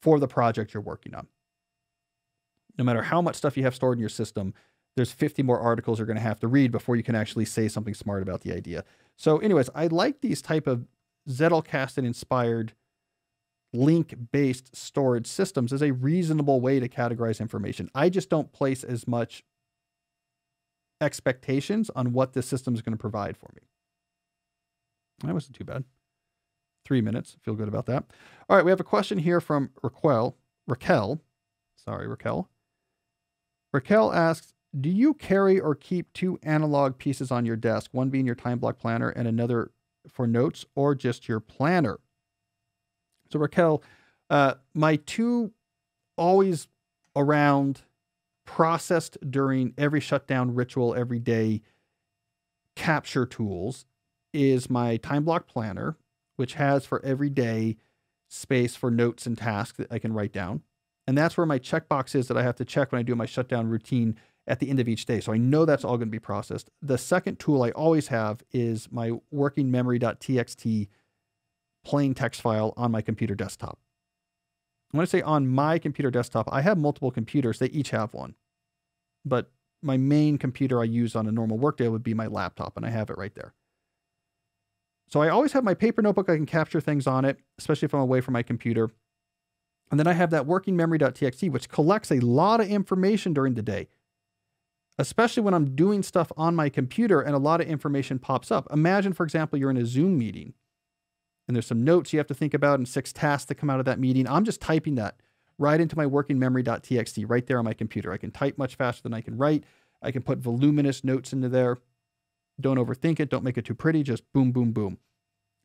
for the project you're working on. No matter how much stuff you have stored in your system, there's 50 more articles you're going to have to read before you can actually say something smart about the idea. So, anyways, I like these type of Zettelkasten inspired link based storage systems as a reasonable way to categorize information. I just don't place as much expectations on what this system is going to provide for me. That wasn't too bad. Three minutes. Feel good about that. All right, we have a question here from Raquel. Raquel. Sorry, Raquel. Raquel asks, do you carry or keep two analog pieces on your desk, one being your time block planner and another for notes, or just your planner? So, Raquel, uh, my two always around, processed during every shutdown ritual every day capture tools is my time block planner, which has for every day space for notes and tasks that I can write down. And that's where my checkbox is that I have to check when I do my shutdown routine at the end of each day. So I know that's all going to be processed. The second tool I always have is my working memory.txt plain text file on my computer desktop. When I say on my computer desktop, I have multiple computers. They each have one. But my main computer I use on a normal workday would be my laptop, and I have it right there. So I always have my paper notebook. I can capture things on it, especially if I'm away from my computer. And then I have that working memory.txt, which collects a lot of information during the day especially when I'm doing stuff on my computer and a lot of information pops up. Imagine, for example, you're in a Zoom meeting and there's some notes you have to think about and six tasks that come out of that meeting. I'm just typing that right into my working memory.txt right there on my computer. I can type much faster than I can write. I can put voluminous notes into there. Don't overthink it. Don't make it too pretty. Just boom, boom, boom.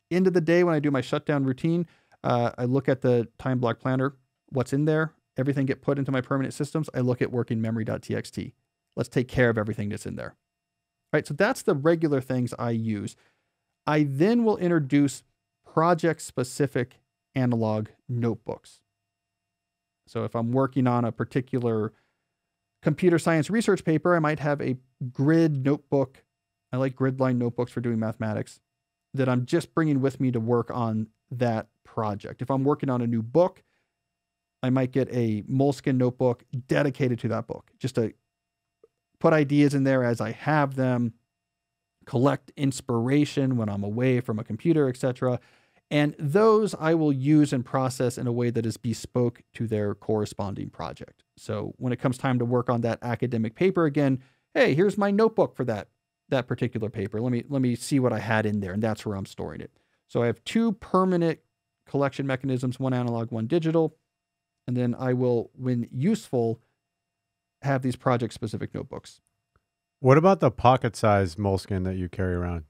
End of the day, when I do my shutdown routine, uh, I look at the time block planner, what's in there, everything get put into my permanent systems. I look at working memory.txt. Let's take care of everything that's in there. All right, so that's the regular things I use. I then will introduce project specific analog notebooks. So if I'm working on a particular computer science research paper, I might have a grid notebook. I like gridline notebooks for doing mathematics that I'm just bringing with me to work on that project. If I'm working on a new book, I might get a Moleskine notebook dedicated to that book, just to put ideas in there as I have them, collect inspiration when I'm away from a computer, etc. And those I will use and process in a way that is bespoke to their corresponding project. So when it comes time to work on that academic paper again, hey, here's my notebook for that that particular paper. Let me let me see what I had in there, and that's where I'm storing it. So I have two permanent collection mechanisms, one analog, one digital. And then I will, when useful, have these project specific notebooks. What about the pocket size Moleskine that you carry around?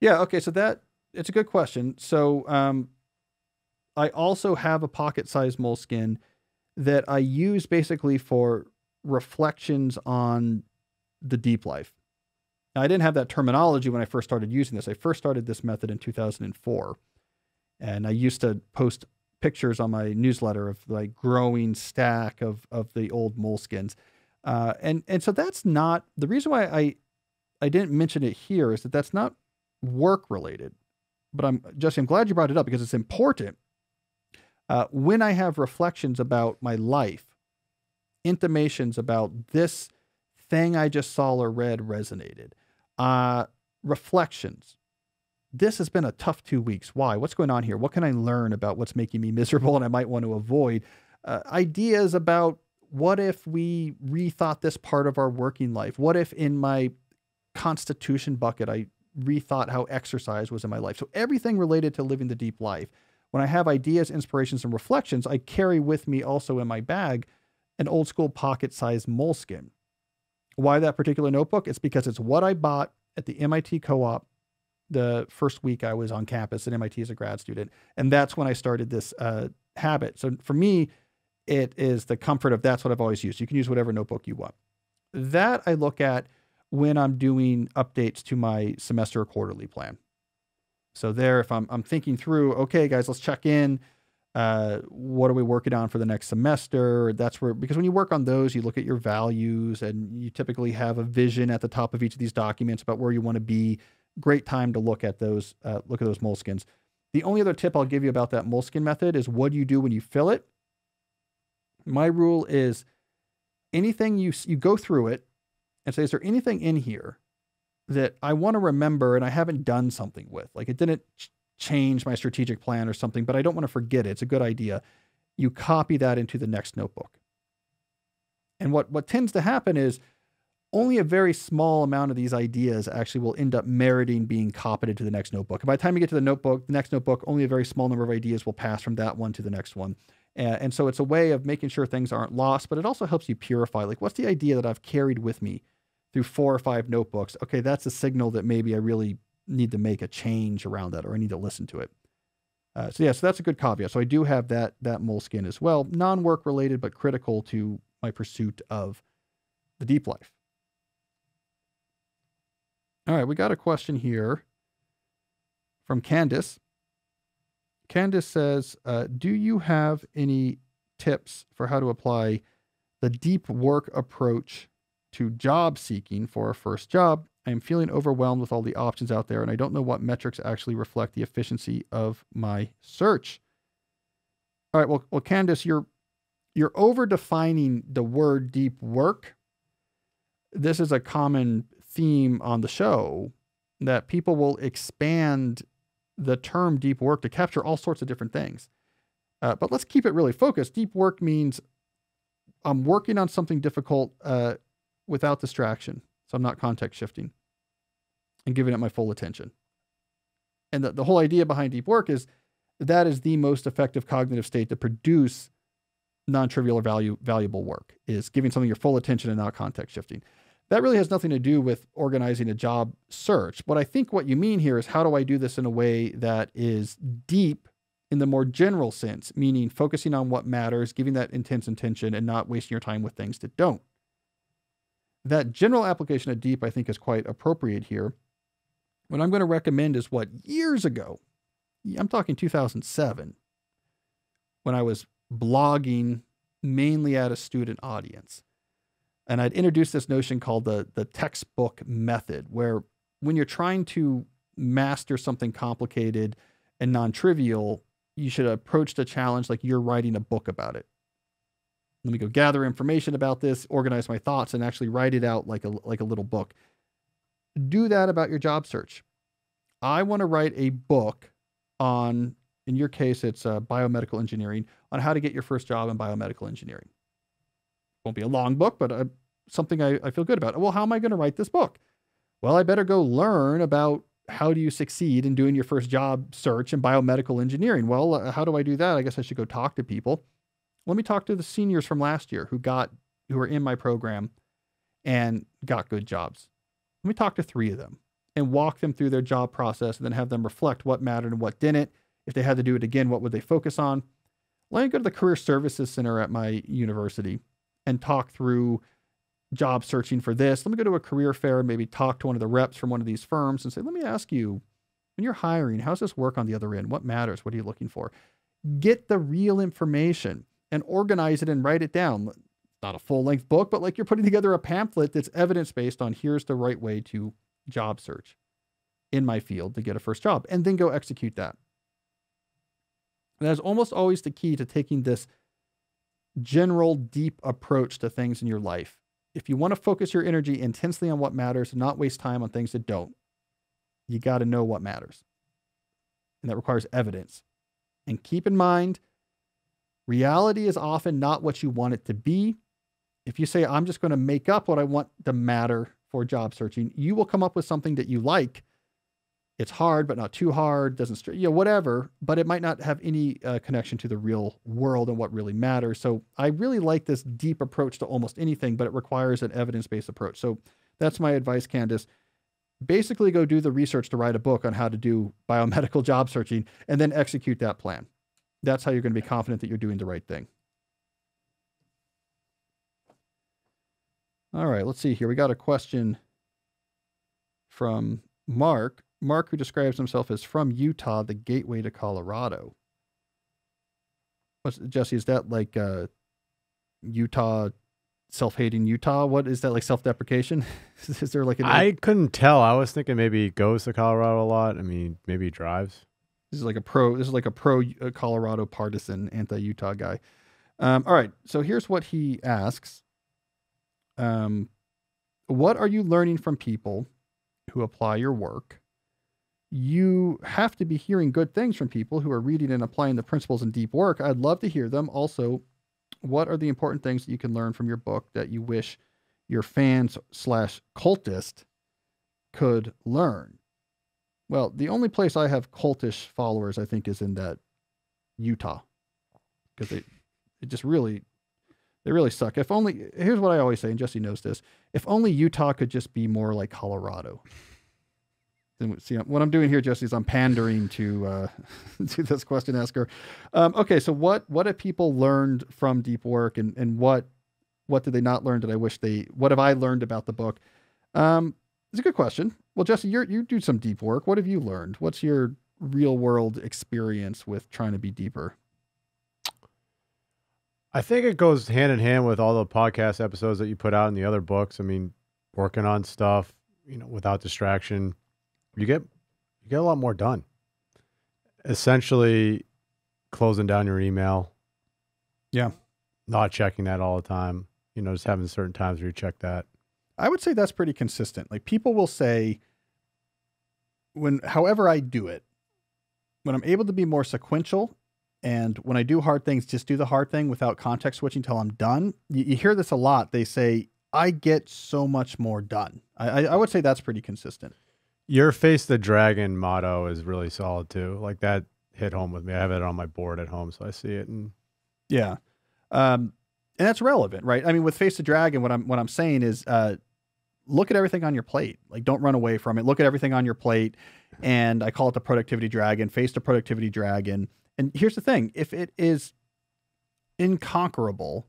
Yeah, okay, so that it's a good question. So um, I also have a pocket sized Moleskine that I use basically for reflections on the deep life. Now, I didn't have that terminology when I first started using this. I first started this method in 2004. And I used to post pictures on my newsletter of like growing stack of, of the old Moleskines. Uh, and, and so that's not the reason why I, I didn't mention it here is that that's not work related but I'm Jesse, I'm glad you brought it up because it's important. Uh, when I have reflections about my life, intimations about this thing I just saw or read resonated, uh, reflections. This has been a tough two weeks. Why? What's going on here? What can I learn about what's making me miserable and I might want to avoid? Uh, ideas about what if we rethought this part of our working life? What if in my constitution bucket I rethought how exercise was in my life. So everything related to living the deep life. When I have ideas, inspirations, and reflections, I carry with me also in my bag an old school pocket sized Moleskine. Why that particular notebook? It's because it's what I bought at the MIT co op the first week I was on campus at MIT as a grad student. And that's when I started this uh, habit. So for me, it is the comfort of that's what I've always used. You can use whatever notebook you want. That I look at when I'm doing updates to my semester or quarterly plan. So there, if I'm, I'm thinking through, okay, guys, let's check in. Uh, what are we working on for the next semester? That's where, because when you work on those, you look at your values and you typically have a vision at the top of each of these documents about where you want to be. Great time to look at those, uh, look at those Moleskines. The only other tip I'll give you about that Moleskine method is what do you do when you fill it? My rule is anything you, you go through it and say, is there anything in here that I want to remember and I haven't done something with? Like it didn't ch- change my strategic plan or something, but I don't want to forget it. It's a good idea. You copy that into the next notebook. And what, what tends to happen is only a very small amount of these ideas actually will end up meriting being copied into the next notebook. And by the time you get to the notebook, the next notebook, only a very small number of ideas will pass from that one to the next one. And, and so it's a way of making sure things aren't lost, but it also helps you purify. Like, what's the idea that I've carried with me through four or five notebooks? Okay, that's a signal that maybe I really need to make a change around that or I need to listen to it. Uh, so yeah, so that's a good caveat. So I do have that that Moleskine as well, non-work related but critical to my pursuit of the deep life. All right, we got a question here from Candace. Candace says, uh, Do you have any tips for how to apply the deep work approach to job seeking for a first job? I am feeling overwhelmed with all the options out there, and I don't know what metrics actually reflect the efficiency of my search. All right, well, well, Candace, you're you're over defining the word deep work. This is a common theme on the show that people will expand the term deep work to capture all sorts of different things. Uh, but let's keep it really focused. Deep work means I'm working on something difficult uh, without distraction. So I'm not context shifting and giving it my full attention. And the, the whole idea behind deep work is that is the most effective cognitive state to produce non-trivial or value valuable work is giving something your full attention and not context shifting. That really has nothing to do with organizing a job search. But I think what you mean here is how do I do this in a way that is deep in the more general sense, meaning focusing on what matters, giving that intense intention, and not wasting your time with things that don't. That general application of deep, I think, is quite appropriate here. What I'm going to recommend is what years ago, I'm talking 2007, when I was blogging mainly at a student audience. And I'd introduced this notion called the, the textbook method, where when you're trying to master something complicated and non trivial, you should approach the challenge like you're writing a book about it. Let me go gather information about this, organize my thoughts, and actually write it out like a, like a little book. Do that about your job search. I want to write a book on, in your case, it's uh, biomedical engineering, on how to get your first job in biomedical engineering. Won't be a long book, but uh, something I, I feel good about. Well, how am I going to write this book? Well, I better go learn about how do you succeed in doing your first job search in biomedical engineering? Well, uh, how do I do that? I guess I should go talk to people. Let me talk to the seniors from last year who got who are in my program and got good jobs. Let me talk to 3 of them and walk them through their job process and then have them reflect what mattered and what didn't. If they had to do it again, what would they focus on? Let me go to the Career Services Center at my university and talk through job searching for this. Let me go to a career fair, and maybe talk to one of the reps from one of these firms and say, let me ask you, when you're hiring, how's this work on the other end? What matters? What are you looking for? Get the real information and organize it and write it down. Not a full length book, but like you're putting together a pamphlet that's evidence based on here's the right way to job search in my field to get a first job, and then go execute that. And that is almost always the key to taking this general, deep approach to things in your life if you want to focus your energy intensely on what matters and not waste time on things that don't, you got to know what matters. And that requires evidence. And keep in mind, reality is often not what you want it to be. If you say, I'm just going to make up what I want to matter for job searching, you will come up with something that you like it's hard but not too hard doesn't you know whatever but it might not have any uh, connection to the real world and what really matters. So i really like this deep approach to almost anything but it requires an evidence-based approach. So that's my advice candace. Basically go do the research to write a book on how to do biomedical job searching and then execute that plan. That's how you're going to be confident that you're doing the right thing. All right let's see here. We got a question from mark Mark, who describes himself as from Utah, the gateway to Colorado. What's Jesse? Is that like uh, Utah, self-hating Utah? What is that like? Self-deprecation? is there like? An, I couldn't tell. I was thinking maybe he goes to Colorado a lot. I mean, maybe he drives. This is like a pro. This is like a pro uh, Colorado partisan, anti-Utah guy. Um, all right. So here's what he asks. Um, what are you learning from people who apply your work? You have to be hearing good things from people who are reading and applying the principles in deep work. I'd love to hear them. Also, what are the important things that you can learn from your book that you wish your fans slash cultist could learn? Well, the only place I have cultish followers, I think, is in that Utah, because it just really, they really suck. If only, here's what I always say, and Jesse knows this: if only Utah could just be more like Colorado see what I'm doing here, Jesse, is I'm pandering to uh, to this question asker. Um, okay, so what what have people learned from deep work, and and what what did they not learn that I wish they what have I learned about the book? Um, it's a good question. Well, Jesse, you you do some deep work. What have you learned? What's your real world experience with trying to be deeper? I think it goes hand in hand with all the podcast episodes that you put out in the other books. I mean, working on stuff, you know, without distraction, you get you get a lot more done. Essentially, closing down your email. Yeah. Not checking that all the time. You know, just having certain times where you check that. I would say that's pretty consistent. Like people will say, when however I do it, when I'm able to be more sequential and when I do hard things, just do the hard thing without context switching till I'm done. You, you, hear this a lot. They say, I get so much more done. I, I, I would say that's pretty consistent. Your face the dragon motto is really solid too. Like that hit home with me. I have it on my board at home, so I see it. And Yeah. Um, and that's relevant, right? I mean, with Face the Dragon, what I'm what I'm saying is uh, look at everything on your plate. Like don't run away from it. Look at everything on your plate. And I call it the productivity dragon, face the productivity dragon. And here's the thing if it is inconquerable,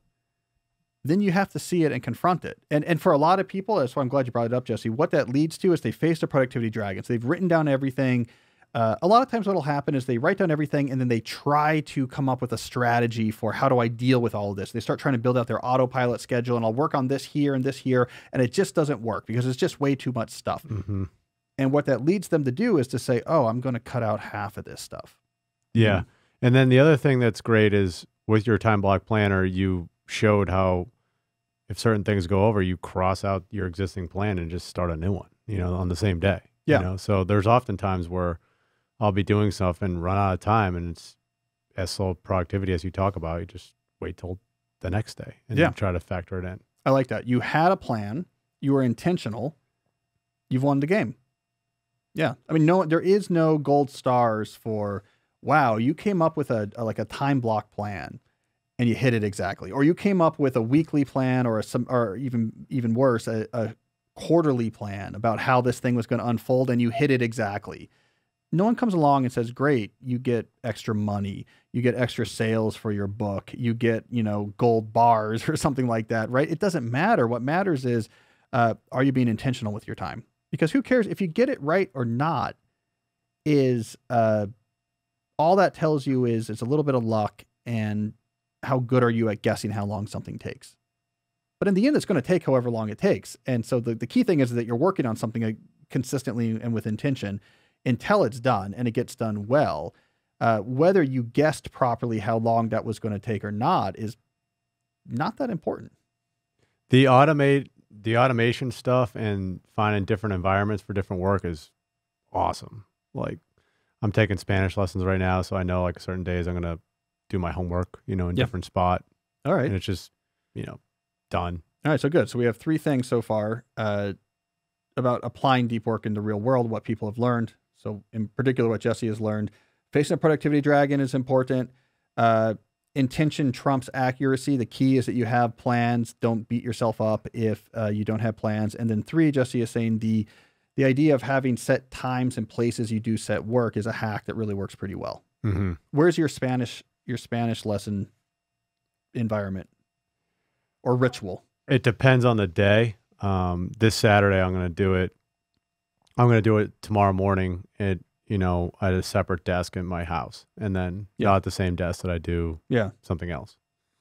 then you have to see it and confront it. And and for a lot of people, that's why I'm glad you brought it up, Jesse. What that leads to is they face the productivity dragons. They've written down everything. Uh, a lot of times, what will happen is they write down everything and then they try to come up with a strategy for how do I deal with all of this. They start trying to build out their autopilot schedule and I'll work on this here and this here. And it just doesn't work because it's just way too much stuff. Mhm. And what that leads them to do is to say, oh, I'm going to cut out half of this stuff. yeah. And then the other thing that's great is with your time block planner, you showed how if certain things go over, you cross out your existing plan and just start a new one, you know, on the same day. Yeah. You know, so there's often times where I'll be doing stuff and run out of time and it's as slow productivity as you talk about. You just wait till the next day and Yeah. you try to factor it in. I like that. You had a plan, you were intentional, you've won the game. Yeah. I mean, no, there is no gold stars for, wow, you came up with a, a- like a time block plan and you hit it exactly. Or you came up with a weekly plan or a, some, or even, even worse, a, a quarterly plan about how this thing was going to unfold and you hit it exactly. No one comes along and says, great, you get extra money. You get extra sales for your book. You get, you know, gold bars or something like that, right? It doesn't matter. What matters is, uh, are you being intentional with your time? Because who cares if you get it right or not? Is uh, all that tells you is it's a little bit of luck and how good are you at guessing how long something takes. But in the end, it's going to take however long it takes. And so the, the key thing is that you're working on something uh, consistently and with intention until it's done and it gets done well. Uh, whether you guessed properly how long that was going to take or not is not that important. The automate the automation stuff and finding different environments for different work is awesome. Like I'm taking Spanish lessons right now, so I know like certain days I'm gonna do my homework, you know, in Yeah. different spot, All right. and it's just you know done. All right, so good. So we have three things so far uh, about applying deep work in the real world, what people have learned. So, in particular, what Jesse has learned. Facing a productivity dragon is important. Uh, intention trumps accuracy. The key is that you have plans. Don't beat yourself up if uh, you don't have plans. And then three, Jesse is saying the the idea of having set times and places you do set work is a hack that really works pretty well. Mm-hmm. Where's your Spanish your Spanish lesson environment or ritual? It depends on the day. Um, this Saturday I'm gonna do it. I'm gonna do it tomorrow morning at you know at a separate desk in my house, and then Yeah. not at the same desk that I do Yeah. something else.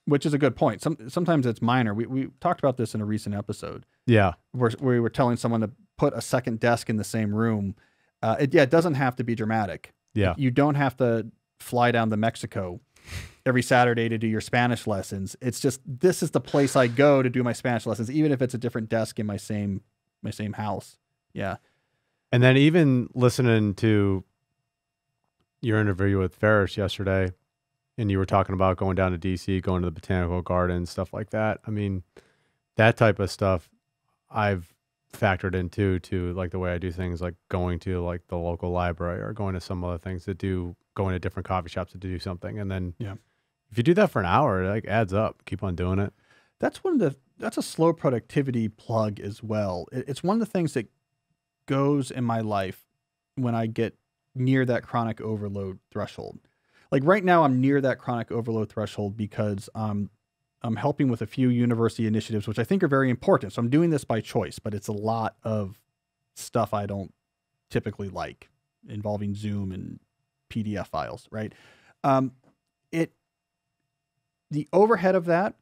which is a good point. Some sometimes it's minor. We we talked about this in a recent episode Yeah, where we were telling someone to put a second desk in the same room. Uh, it, yeah, it doesn't have to be dramatic. yeah. You don't have to fly down to Mexico every Saturday to do your Spanish lessons. It's just this is the place I go to do my Spanish lessons, even if it's a different desk in my same my same house. Yeah, And then even listening to your interview with Ferriss yesterday, and you were talking about going down to DC, going to the botanical garden, stuff like that. I mean, that type of stuff I've factored into to like the way I do things, like going to like the local library or going to some other things to do, going to different coffee shops to do something. And then Yeah. if you do that for an hour, it like adds up. Keep on doing it. that's one of the that's a slow productivity plug as well. It's one of the things that goes in my life when I get near that chronic overload threshold. Like right now, I'm near that chronic overload threshold because um, I'm helping with a few university initiatives, which I think are very important. So I'm doing this by choice, but it's a lot of stuff I don't typically like involving Zoom and PDF files, right? Um, it the overhead of that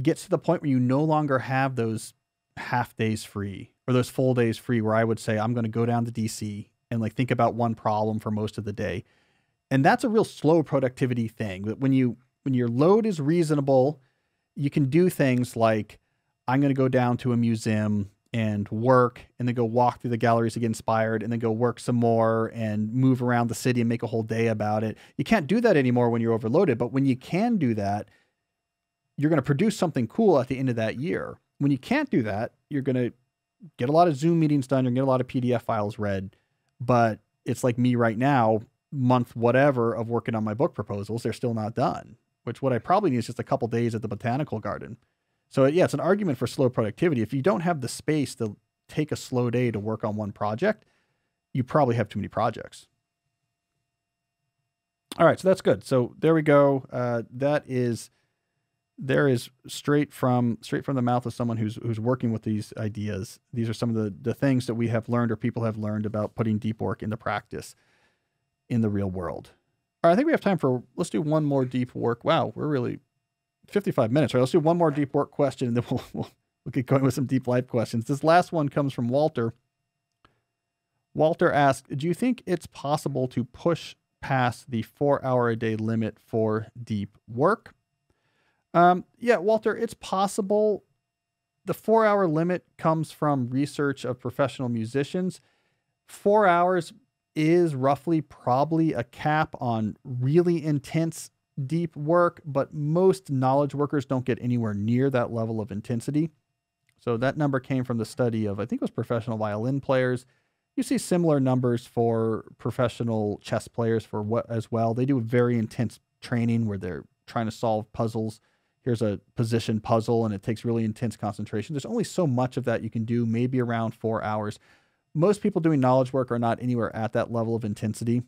gets to the point where you no longer have those half days free or those full days free where I would say I'm going to go down to DC and like think about one problem for most of the day. And that's a real slow productivity thing. That when you when your load is reasonable, you can do things like I'm going to go down to a museum and work and then go walk through the galleries to get inspired and then go work some more and move around the city and make a whole day about it. You can't do that anymore when you're overloaded, but when you can do that, you're going to produce something cool at the end of that year. when you can't do that, you're going to get a lot of Zoom meetings done, you're going to get a lot of PDF files read, but it's like me right now, month whatever of working on my book proposals, they're still not done, which what I probably need is just a couple days at the botanical garden. So yeah, it's an argument for slow productivity. If you don't have the space to take a slow day to work on one project, you probably have too many projects. All right, so that's good. So there we go. Uh, that is there is straight from straight from the mouth of someone who's who's working with these ideas. These are some of the the things that we have learned or people have learned about putting deep work into practice in the real world. All right, I think we have time for let's do one more deep work. Wow, we're really 55 minutes, right? Let's do one more deep work question and then we'll, we'll, we'll get going with some deep life questions. This last one comes from Walter. Walter asked, Do you think it's possible to push past the four hour a day limit for deep work? Um, yeah, Walter, it's possible. The four hour limit comes from research of professional musicians. Four hours is roughly probably a cap on really intense deep work, but most knowledge workers don't get anywhere near that level of intensity. So that number came from the study of, I think it was professional violin players. You see similar numbers for professional chess players for what as well. They do very intense training where they're trying to solve puzzles. Here's a position puzzle and it takes really intense concentration. There's only so much of that you can do, maybe around four hours. Most people doing knowledge work are not anywhere at that level of intensity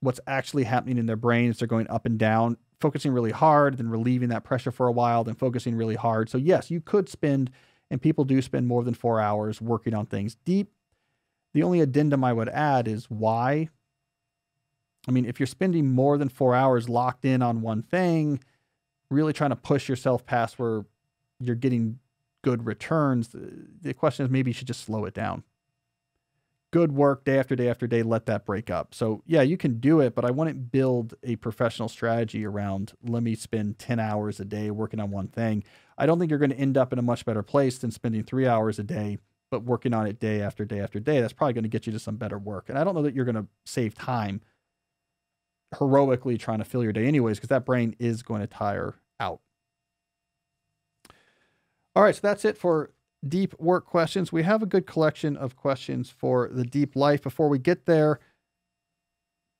what's actually happening in their brains. They're going up and down, focusing really hard, then relieving that pressure for a while, then focusing really hard. So, yes, you could spend, and people do spend more than four hours working on things deep. The only addendum I would add is why. I mean, if you're spending more than four hours locked in on one thing, really trying to push yourself past where you're getting good returns, the question is maybe you should just slow it down good work day after day after day, let that break up. So, yeah, you can do it, but I wouldn't build a professional strategy around let me spend 10 hours a day working on one thing. I don't think you're going to end up in a much better place than spending three hours a day, but working on it day after day after day. That's probably going to get you to some better work. And I don't know that you're going to save time heroically trying to fill your day, anyways, because that brain is going to tire out. All right, so that's it for deep work questions. We have a good collection of questions for the deep life. Before we get there, a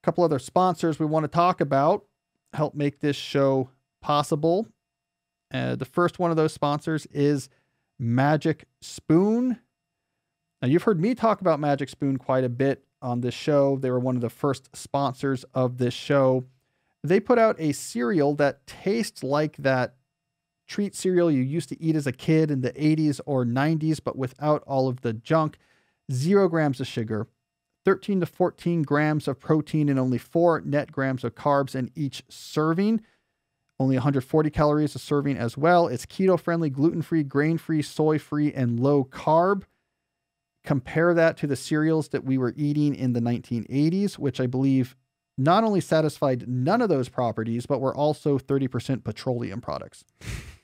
couple other sponsors we want to talk about help make this show possible. Uh, the first one of those sponsors is Magic Spoon. Now, you've heard me talk about Magic Spoon quite a bit on this show. They were one of the first sponsors of this show. They put out a cereal that tastes like that treat cereal you used to eat as a kid in the 80s or 90s, but without all of the junk. Zero grams of sugar, 13 to 14 grams of protein, and only four net grams of carbs in each serving. Only 140 calories a serving as well. It's keto friendly, gluten free, grain free, soy free, and low carb. Compare that to the cereals that we were eating in the 1980s, which I believe not only satisfied none of those properties, but were also 30% petroleum products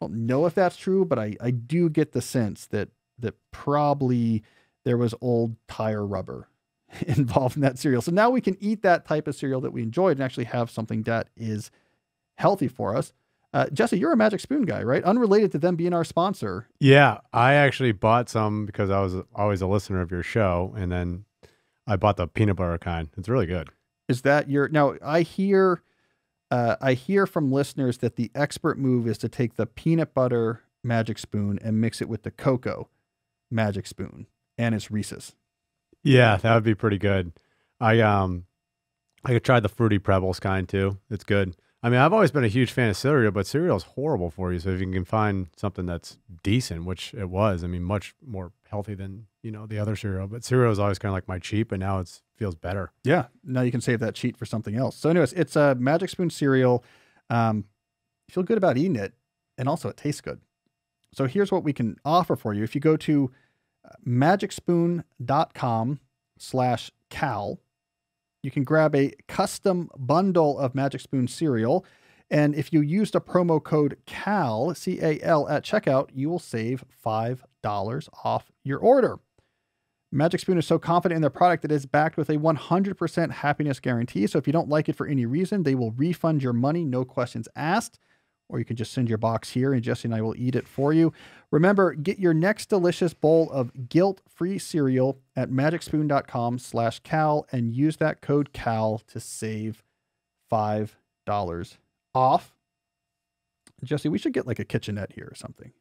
don't know if that's true, but I, I do get the sense that that probably there was old tire rubber involved in that cereal. So now we can eat that type of cereal that we enjoyed and actually have something that is healthy for us. Uh, Jesse, you're a Magic Spoon guy, right? Unrelated to them being our sponsor. Yeah, I actually bought some because I was always a listener of your show, and then I bought the peanut butter kind. It's really good. Is that your now? I hear uh, I hear from listeners that the expert move is to take the peanut butter magic spoon and mix it with the cocoa magic spoon and it's Reese's. Yeah, that would be pretty good. I um I could try the fruity pebbles kind too. It's good. I mean, I've always been a huge fan of cereal, but cereal is horrible for you. So if you can find something that's decent, which it was, I mean, much more healthy than you know the other cereal. But cereal is always kind of like my cheap, and now it feels better. Yeah, now you can save that cheat for something else. So, anyways, it's a Magic Spoon cereal. Um, feel good about eating it, and also it tastes good. So here's what we can offer for you. If you go to uh, magicspoon.com slash cal you can grab a custom bundle of Magic Spoon cereal. And if you use the promo code CAL, C A L, at checkout, you will save $5 off your order. Magic Spoon is so confident in their product that it's backed with a 100% happiness guarantee. So if you don't like it for any reason, they will refund your money, no questions asked. or you can just send your box here and Jesse and I will eat it for you. Remember, get your next delicious bowl of guilt-free cereal at magicspoon.com slash Cal and use that code CAL to save $5 off. Jesse, we should get like a kitchenette here or something.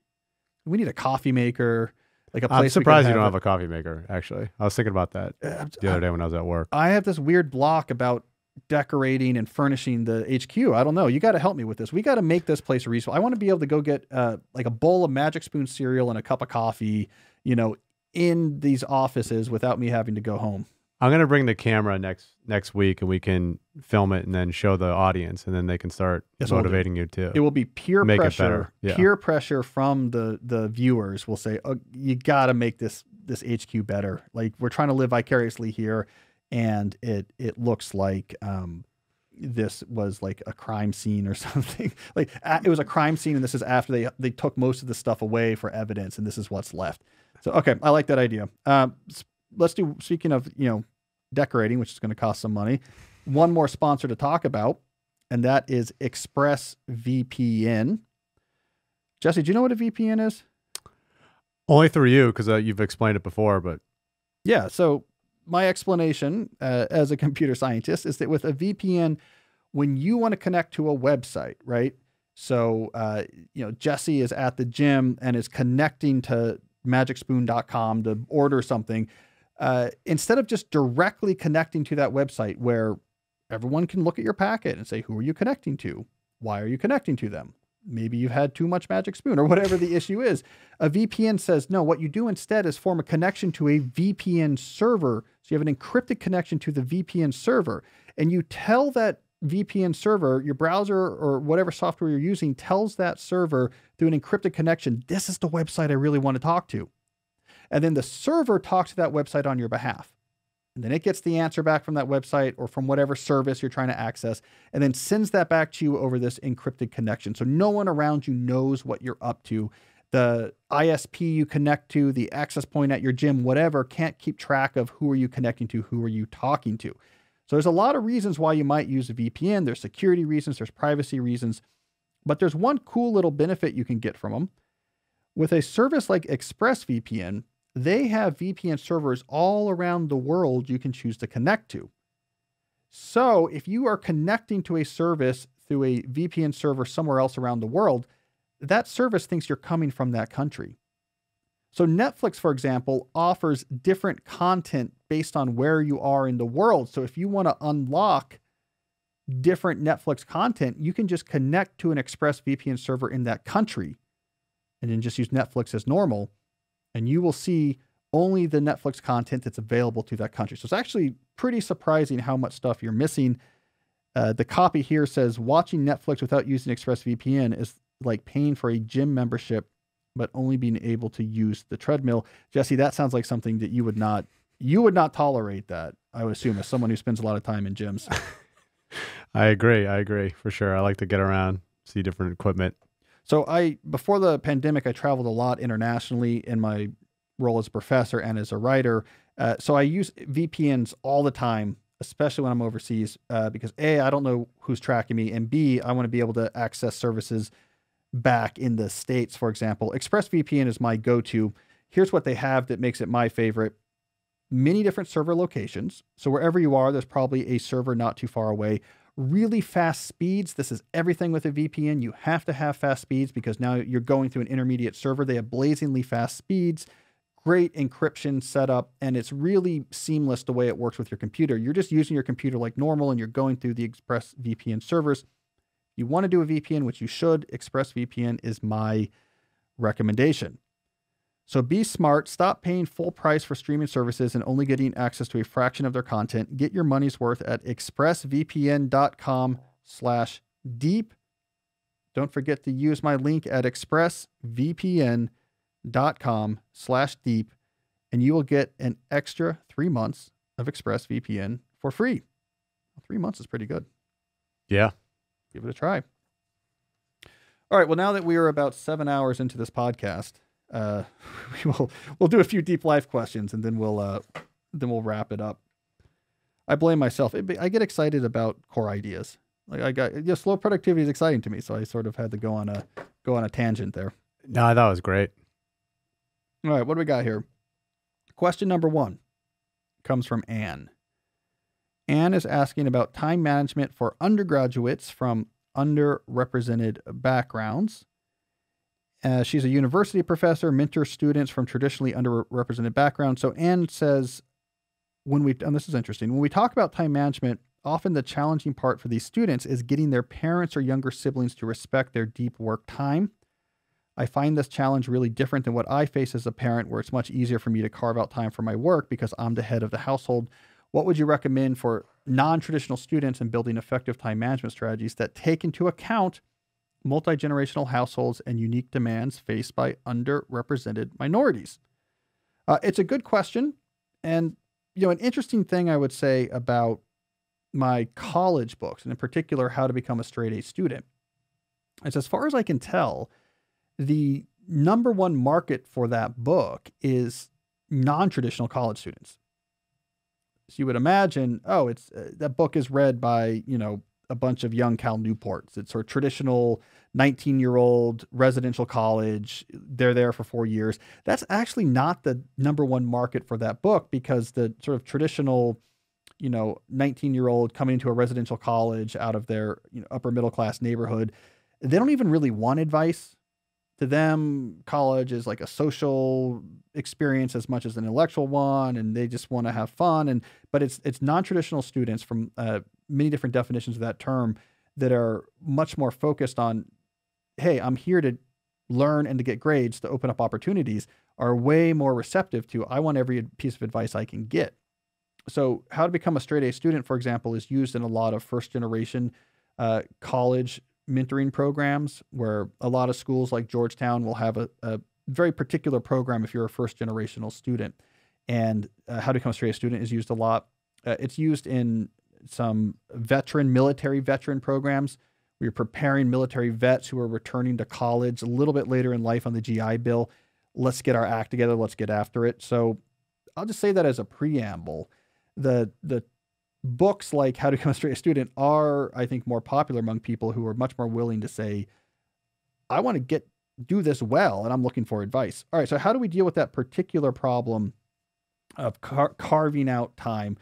We need a coffee maker, like a place. I'm surprised you don't have a coffee maker. Actually, I was thinking about that the other day when I was at work. I have this weird block about decorating and furnishing the HQ. I don't know. You got to help me with this. We got to make this place reasonable. I want to be able to go get uh, like a bowl of Magic Spoon cereal and a cup of coffee, you know, in these offices without me having to go home. I'm gonna bring the camera next next week, and we can film it and then show the audience, and then they can start Yes, we'll motivating you too. It will be peer Make pressure. better. Yeah. Peer pressure from the the viewers will say, oh, "You got to make this this HQ better." Like we're trying to live vicariously here, and it it looks like um, this was like a crime scene or something. like it was a crime scene, and this is after they they took most of the stuff away for evidence, and this is what's left. So okay, I like that idea. Um, let's do. Speaking of you know decorating, which is going to cost some money. One more sponsor to talk about, and that is ExpressVPN. Jesse, do you know what a VPN is? Only through you because uh, you've explained it before, but Yeah. So my explanation uh, as a computer scientist is that with a VPN, when you want to connect to a website, right? So uh, you know Jesse is at the gym and is connecting to MagicSpoon.com to order something. Uh, instead of just directly connecting to that website where everyone can look at your packet and say, "Who are you connecting to? Why are you connecting to them?" Maybe you've had too much Magic Spoon or whatever the issue is. A VPN says, no, what you do instead is form a connection to a VPN server. So you have an encrypted connection to the VPN server. And you tell that VPN server, your browser or whatever software you're using tells that server through an encrypted connection, this is the website I really want to talk to. And then the server talks to that website on your behalf. And then it gets the answer back from that website or from whatever service you're trying to access, and then sends that back to you over this encrypted connection. So no one around you knows what you're up to. The ISP you connect to, the access point at your gym, whatever, can't keep track of who are you connecting to, who are you talking to. So there's a lot of reasons why you might use a VPN. There's security reasons, there's privacy reasons, but there's one cool little benefit you can get from them. With a service like ExpressVPN, they have VPN servers all around the world you can choose to connect to. So if you are connecting to a service through a VPN server somewhere else around the world, that service thinks you're coming from that country. So Netflix, for example, offers different content based on where you are in the world. So if you want to unlock different Netflix content, you can just connect to an ExpressVPN server in that country and then just use Netflix as normal and you will see only the Netflix content that's available to that country. So it's actually pretty surprising how much stuff you're missing. Uh, the copy here says watching Netflix without using ExpressVPN is like paying for a gym membership, but only being able to use the treadmill. Jesse, that sounds like something that you would not you would not tolerate that. I would assume as someone who spends a lot of time in gyms. I agree. I agree for sure. I like to get around, see different equipment. So I before the pandemic, I traveled a lot internationally in my role as a professor and as a writer. Uh, so I use VPNs all the time, especially when I'm overseas, uh, because a I don't know who's tracking me, and b I want to be able to access services back in the states. For example, ExpressVPN is my go-to. Here's what they have that makes it my favorite. Many different server locations. So wherever you are, there's probably a server not too far away really fast speeds. This is everything with a VPN. You have to have fast speeds because now you're going through an intermediate server. They have blazingly fast speeds, great encryption setup, and it's really seamless the way it works with your computer. You're just using your computer like normal and you're going through the Express VPN servers. You want to do a VPN, which you should. ExpressVPN is my recommendation. So be smart. Stop paying full price for streaming services and only getting access to a fraction of their content. Get your money's worth at expressvpn.com slash deep. Don't forget to use my link at expressvpn.com slash deep, and you will get an extra three months of ExpressVPN for free. Three months is pretty good. Yeah. Give it a try. All right. Well, now that we are about seven hours into this podcast, uh, we will we'll do a few deep life questions and then we'll uh, then we'll wrap it up. I blame myself. It- I get excited about core ideas. Like I got yeah, slow productivity is exciting to me, so I sort of had to go on a go on a tangent there. No, I thought it was great. All right, what do we got here? Question number one comes from Anne. Anne is asking about time management for undergraduates from underrepresented backgrounds. Uh, she's a university professor, mentors students from traditionally underrepresented backgrounds. So Anne says, when we, and this is interesting, when we talk about time management, often the challenging part for these students is getting their parents or younger siblings to respect their deep work time. I find this challenge really different than what I face as a parent, where it's much easier for me to carve out time for my work because I'm the head of the household. What would you recommend for non traditional students in building effective time management strategies that take into account multi generational households and unique demands faced by underrepresented minorities? Uh, it's a good question. And, you know, an interesting thing I would say about my college books, and in particular, How to Become a Straight A Student, is as far as I can tell, the number one market for that book is non traditional college students. So you would imagine, oh, it's uh, that book is read by, you know, a bunch of young Cal Newports. It's sort of traditional 19 year old residential college. They're there for four years. That's actually not the number one market for that book because the sort of traditional, you know, 19 year old coming into a residential college out of their you know, upper middle class neighborhood, they don't even really want advice to them, college is like a social experience as much as an intellectual one, and they just want to have fun. And but it's it's non-traditional students from uh, many different definitions of that term that are much more focused on, hey, I'm here to learn and to get grades to open up opportunities. Are way more receptive to I want every piece of advice I can get. So how to become a straight A student, for example, is used in a lot of first generation uh, college mentoring programs where a lot of schools like Georgetown will have a, a very particular program if you're a first generational student. And uh, How to Become a Straight A Student is used a lot. Uh, it's used in some veteran, military veteran programs where you're preparing military vets who are returning to college a little bit later in life on the GI Bill. Let's get our act together. Let's get after it. So I'll just say that as a preamble. The the books like How to Become a Straight Student are, I think, more popular among people who are much more willing to say, I want to get do this well and I'm looking for advice. All right, so how do we deal with that particular problem of car- carving out time?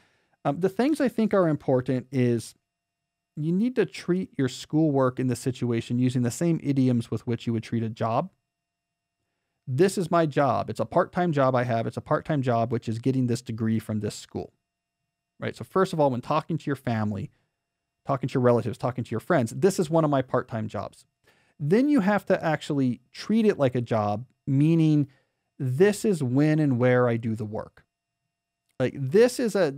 Um, the things I think are important is you need to treat your schoolwork in this situation using the same idioms with which you would treat a job. This is my job. It's a part time job I have. It's a part time job, which is getting this degree from this school right? So, first of all, when talking to your family, talking to your relatives, talking to your friends, this is one of my part time jobs. Then you have to actually treat it like a job, meaning this is when and where I do the work. Like, this is a,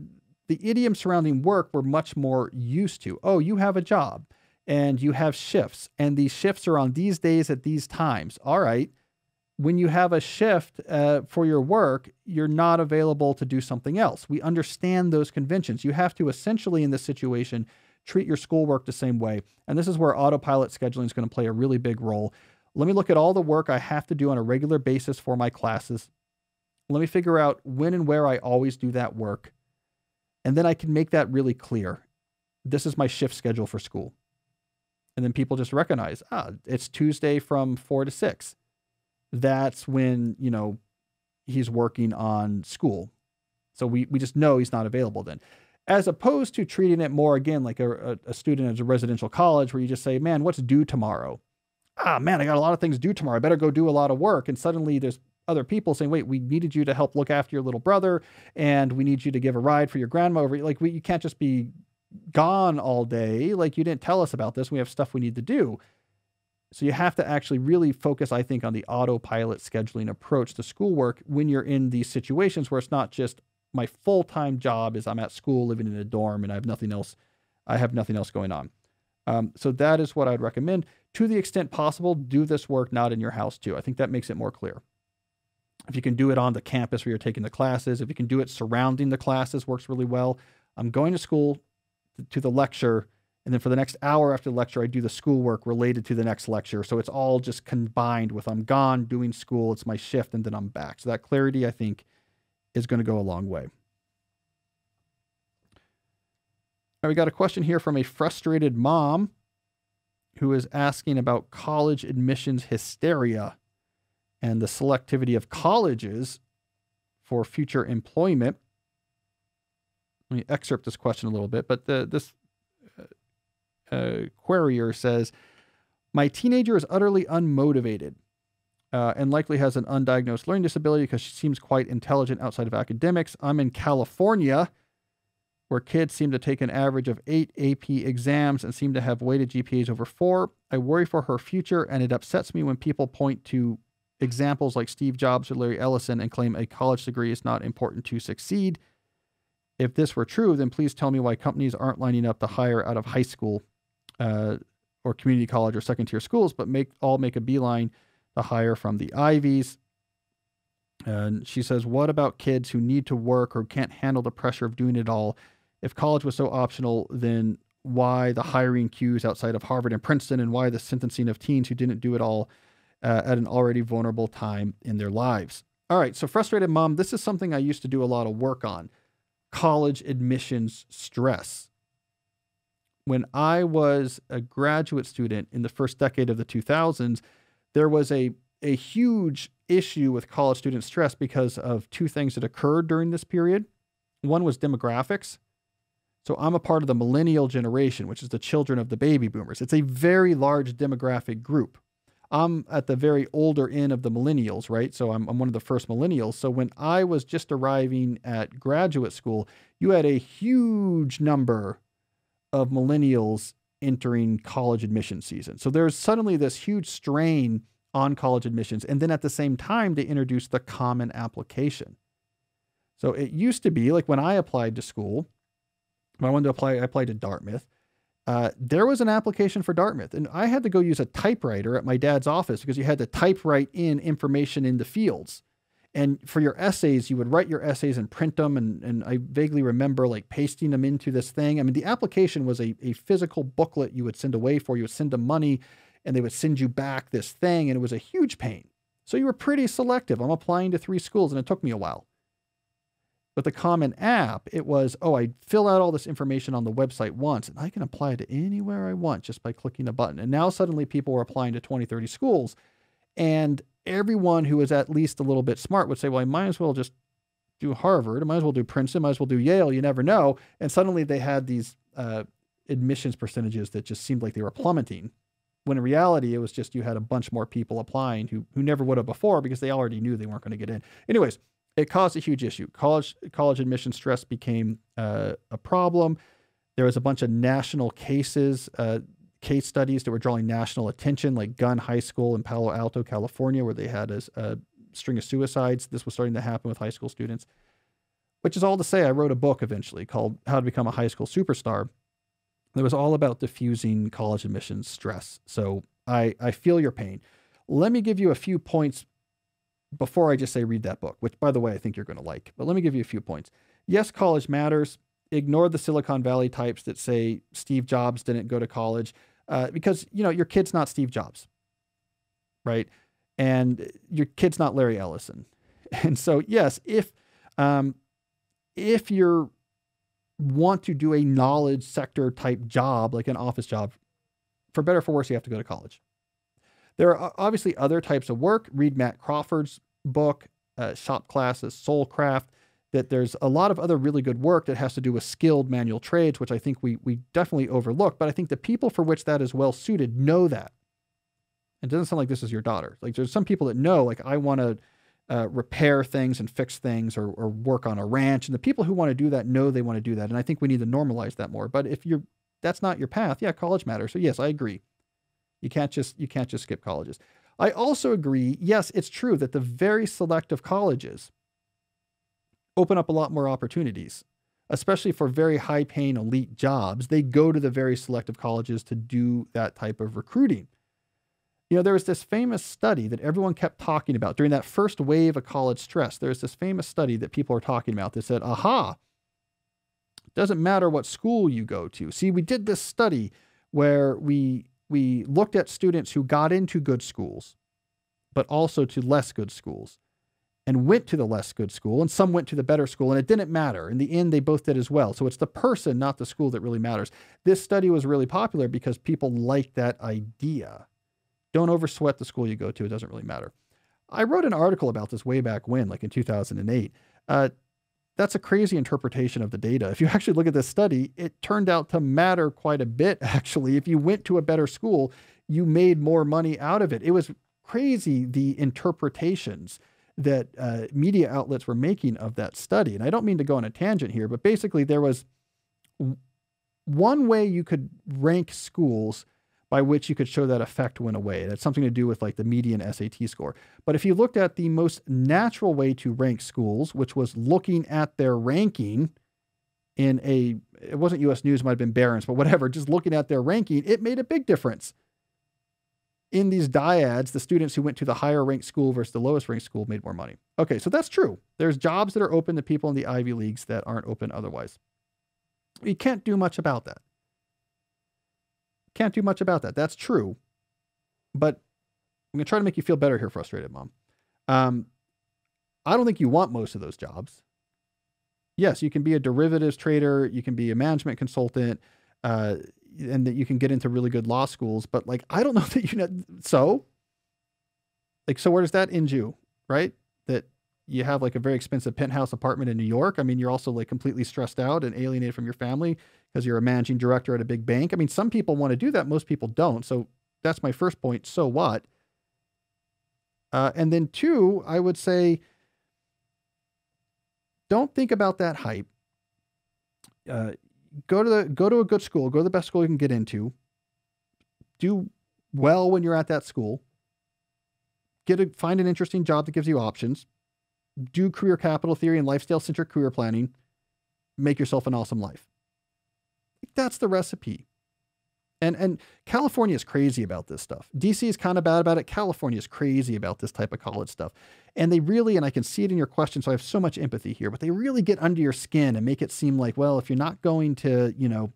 the idiom surrounding work we're much more used to. Oh, you have a job and you have shifts, and these shifts are on these days at these times. All right when you have a shift uh, for your work, you're not available to do something else. We understand those conventions. You have to essentially, in this situation, treat your schoolwork the same way. And this is where autopilot scheduling is going to play a really big role. Let me look at all the work I have to do on a regular basis for my classes. Let me figure out when and where I always do that work. And then I can make that really clear. This is my shift schedule for school. And then people just recognize, ah, it's Tuesday from four to six that's when, you know, he's working on school. So we, we just know he's not available then. As opposed to treating it more again like a, a student at a residential college where you just say, man, what's due tomorrow? Ah, man, I got a lot of things due tomorrow. I better go do a lot of work. And suddenly there's other people saying, wait, we needed you to help look after your little brother and we need you to give a ride for your grandma over. Like, we, you can't just be gone all day. Like, you didn't tell us about this. We have stuff we need to do. So you have to actually really focus, I think, on the autopilot scheduling approach to schoolwork when you're in these situations where it's not just my full-time job is I'm at school living in a dorm and I have nothing else. I have nothing else going on. Um, so that is what I'd recommend. To the extent possible, do this work not in your house too. I think that makes it more clear. If you can do it on the campus where you're taking the classes, if you can do it surrounding the classes, works really well. I'm going to school to the lecture and then for the next hour after the lecture, I do the schoolwork related to the next lecture. So it's all just combined with I'm gone doing school, it's my shift, and then I'm back. So that clarity, I think, is going to go a long way. Now we got a question here from a frustrated mom who is asking about college admissions hysteria and the selectivity of colleges for future employment. Let me excerpt this question a little bit, but the, this uh, uh, querier says, My teenager is utterly unmotivated uh, and likely has an undiagnosed learning disability because she seems quite intelligent outside of academics. I'm in California, where kids seem to take an average of eight AP exams and seem to have weighted GPAs over four. I worry for her future, and it upsets me when people point to examples like Steve Jobs or Larry Ellison and claim a college degree is not important to succeed. If this were true, then please tell me why companies aren't lining up to hire out of high school uh, or community college or second tier schools, but make all make a beeline to hire from the Ivies. And she says, What about kids who need to work or can't handle the pressure of doing it all? If college was so optional, then why the hiring queues outside of Harvard and Princeton, and why the sentencing of teens who didn't do it all uh, at an already vulnerable time in their lives? All right, so frustrated mom, this is something I used to do a lot of work on college admissions stress. When I was a graduate student in the first decade of the 2000s, there was a, a huge issue with college student stress because of two things that occurred during this period. One was demographics. So I'm a part of the millennial generation, which is the children of the baby boomers. It's a very large demographic group. I'm at the very older end of the millennials, right? So I'm, I'm one of the first millennials. So when I was just arriving at graduate school, you had a huge number of millennials entering college admission season. So there's suddenly this huge strain on college admissions. And then at the same time, they introduced the common application. So it used to be like when I applied to school, when I wanted to apply, I applied to Dartmouth. Uh, there was an application for Dartmouth, and I had to go use a typewriter at my dad's office because you had to type write in information in the fields. And for your essays, you would write your essays and print them. And, and I vaguely remember like pasting them into this thing. I mean, the application was a, a physical booklet you would send away for. You would send them money and they would send you back this thing. And it was a huge pain. So you were pretty selective. I'm applying to three schools and it took me a while. But the Common App, it was, oh, I fill out all this information on the website once and I can apply to anywhere I want just by clicking a button. And now suddenly people were applying to 20, 30 schools. And everyone who is at least a little bit smart would say, well, I might as well just do Harvard. I might as well do Princeton. I might as well do Yale. You never know. And suddenly they had these uh, admissions percentages that just seemed like they were plummeting. When in reality, it was just you had a bunch more people applying who who never would have before because they already knew they weren't going to get in. Anyways, it caused a huge issue. College college admission stress became uh, a problem. There was a bunch of national cases. Uh, case studies that were drawing national attention, like Gunn High School in Palo Alto, California, where they had a, a string of suicides. This was starting to happen with high school students. Which is all to say, I wrote a book eventually called How to Become a High School Superstar. That was all about diffusing college admissions stress. So I, I feel your pain. Let me give you a few points before I just say read that book, which, by the way, I think you're going to like. But let me give you a few points. Yes, college matters. Ignore the Silicon Valley types that say Steve Jobs didn't go to college uh, because you know your kid's not Steve Jobs, right? And your kid's not Larry Ellison. And so, yes, if um, if you want to do a knowledge sector type job, like an office job, for better or for worse, you have to go to college. There are obviously other types of work. Read Matt Crawford's book, uh, Shop Class as Soulcraft that there's a lot of other really good work that has to do with skilled manual trades, which I think we we definitely overlook. But I think the people for which that is well suited know that. It doesn't sound like this is your daughter. Like there's some people that know, like I want to uh, repair things and fix things or, or work on a ranch, and the people who want to do that know they want to do that. And I think we need to normalize that more. But if you're that's not your path, yeah, college matters. So yes, I agree. You can't just you can't just skip colleges. I also agree. Yes, it's true that the very selective colleges open up a lot more opportunities, especially for very high paying elite jobs. They go to the very selective colleges to do that type of recruiting. You know, there was this famous study that everyone kept talking about during that first wave of college stress. There's this famous study that people are talking about that said, aha, doesn't matter what school you go to. See, we did this study where we we looked at students who got into good schools, but also to less good schools. and went to the less good school, and some went to the better school, and it didn't matter. In the end, they both did as well. So it's the person, not the school, that really matters. This study was really popular because people like that idea. Don't oversweat the school you go to, it doesn't really matter. I wrote an article about this way back when, like in 2008. Uh, that's a crazy interpretation of the data. If you actually look at this study, it turned out to matter quite a bit, actually. If you went to a better school, you made more money out of it. It was crazy the interpretations that uh, media outlets were making of that study. And I don't mean to go on a tangent here, but basically, there was one way you could rank schools by which you could show that effect went away. That's something to do with like the median SAT score. But if you looked at the most natural way to rank schools, which was looking at their ranking in a, it wasn't US News, might have been Barron's, but whatever, just looking at their ranking, it made a big difference. In these dyads, the students who went to the higher ranked school versus the lowest ranked school made more money. Okay, so that's true. There's jobs that are open to people in the Ivy Leagues that aren't open otherwise. You can't do much about that. Can't do much about that. That's true. But I'm going to try to make you feel better here, frustrated mom. Um, I don't think you want most of those jobs. Yes, you can be a derivatives trader, you can be a management consultant, uh, and that you can get into really good law schools. But like, I don't know that you know. So, like, so where does that end you, right? You have like a very expensive penthouse apartment in New York. I mean, you're also like completely stressed out and alienated from your family because you're a managing director at a big bank. I mean, some people want to do that, most people don't. So that's my first point. So what? Uh, and then two, I would say, don't think about that hype. Uh, go to the go to a good school. Go to the best school you can get into. Do well when you're at that school. Get a find an interesting job that gives you options. Do career capital theory and lifestyle centric career planning. Make yourself an awesome life. That's the recipe. And and California is crazy about this stuff. DC is kind of bad about it. California is crazy about this type of college stuff. And they really, and I can see it in your question, so I have so much empathy here, but they really get under your skin and make it seem like, well, if you're not going to, you know,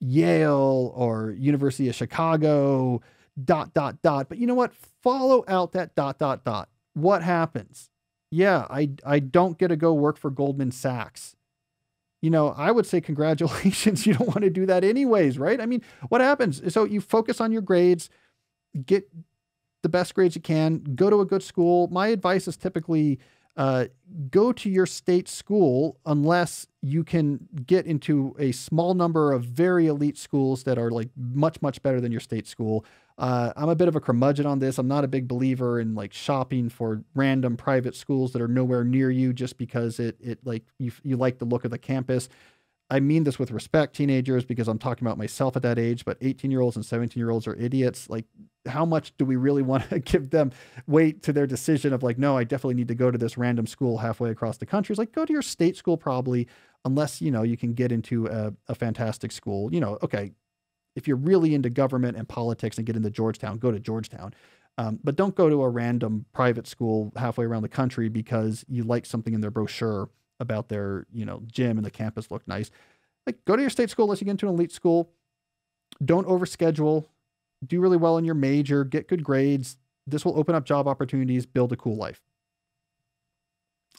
Yale or University of Chicago, dot, dot, dot. But you know what? Follow out that dot, dot, dot. What happens? Yeah, I I don't get to go work for Goldman Sachs you know, I would say congratulations. You don't want to do that anyways, right? I mean, what happens? So you focus on your grades, get the best grades you can, go to a good school. My advice is typically uh, go to your state school unless you can get into a small number of very elite schools that are like much, much better than your state school. Uh, I'm a bit of a curmudgeon on this. I'm not a big believer in like shopping for random private schools that are nowhere near you just because it it like you you like the look of the campus. I mean this with respect, teenagers, because I'm talking about myself at that age. But 18 year olds and 17 year olds are idiots. Like, how much do we really want to give them weight to their decision of like, no, I definitely need to go to this random school halfway across the country? It's like go to your state school probably, unless you know you can get into a, a fantastic school. You know, okay, if you're really into government and politics and get into Georgetown, go to Georgetown. Um, but don't go to a random private school halfway around the country because you like something in their brochure about their, you know, gym and the campus look nice. Like go to your state school unless you get into an elite school. Don't overschedule. Do really well in your major. Get good grades. This will open up job opportunities. Build a cool life.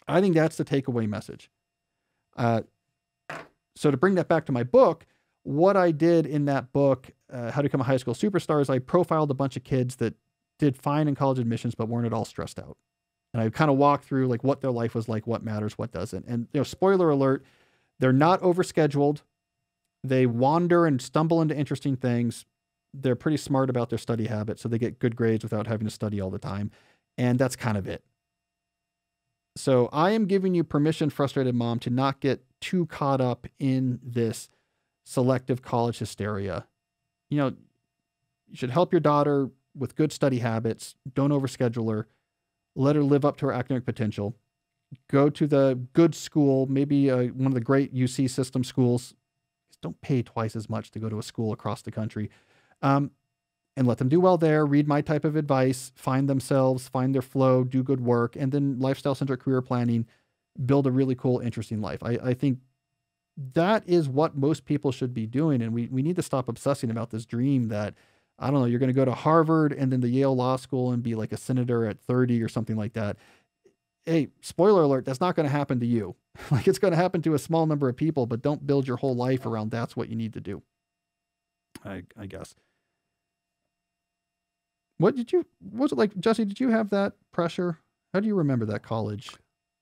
I think that's the takeaway message. Uh, so to bring that back to my book, what I did in that book, uh, How to Become a High School Superstar, is I profiled a bunch of kids that did fine in college admissions but weren't at all stressed out. And I kind of walked through like what their life was like, what matters, what doesn't. And you know, spoiler alert, they're not overscheduled. They wander and stumble into interesting things. They're pretty smart about their study habits, so they get good grades without having to study all the time. And that's kind of it. So I am giving you permission, frustrated mom, to not get too caught up in this selective college hysteria. You know, you should help your daughter with good study habits. Don't overschedule her. Let her live up to her academic potential. Go to the good school, maybe uh, one of the great UC system schools. Don't pay twice as much to go to a school across the country. Um, and let them do well there, read my type of advice, find themselves, find their flow, do good work, and then lifestyle centric career planning, build a really cool, interesting life. I, I think that is what most people should be doing. And we, we need to stop obsessing about this dream that, I don't know, you're going to go to Harvard and then the Yale Law School and be like a senator at 30 or something like that. hey, spoiler alert, that's not going to happen to you. like it's going to happen to a small number of people, but don't build your whole life around that's what you need to do. I, I guess. What did you, was it like, Jesse, did you have that pressure? How do you remember that college?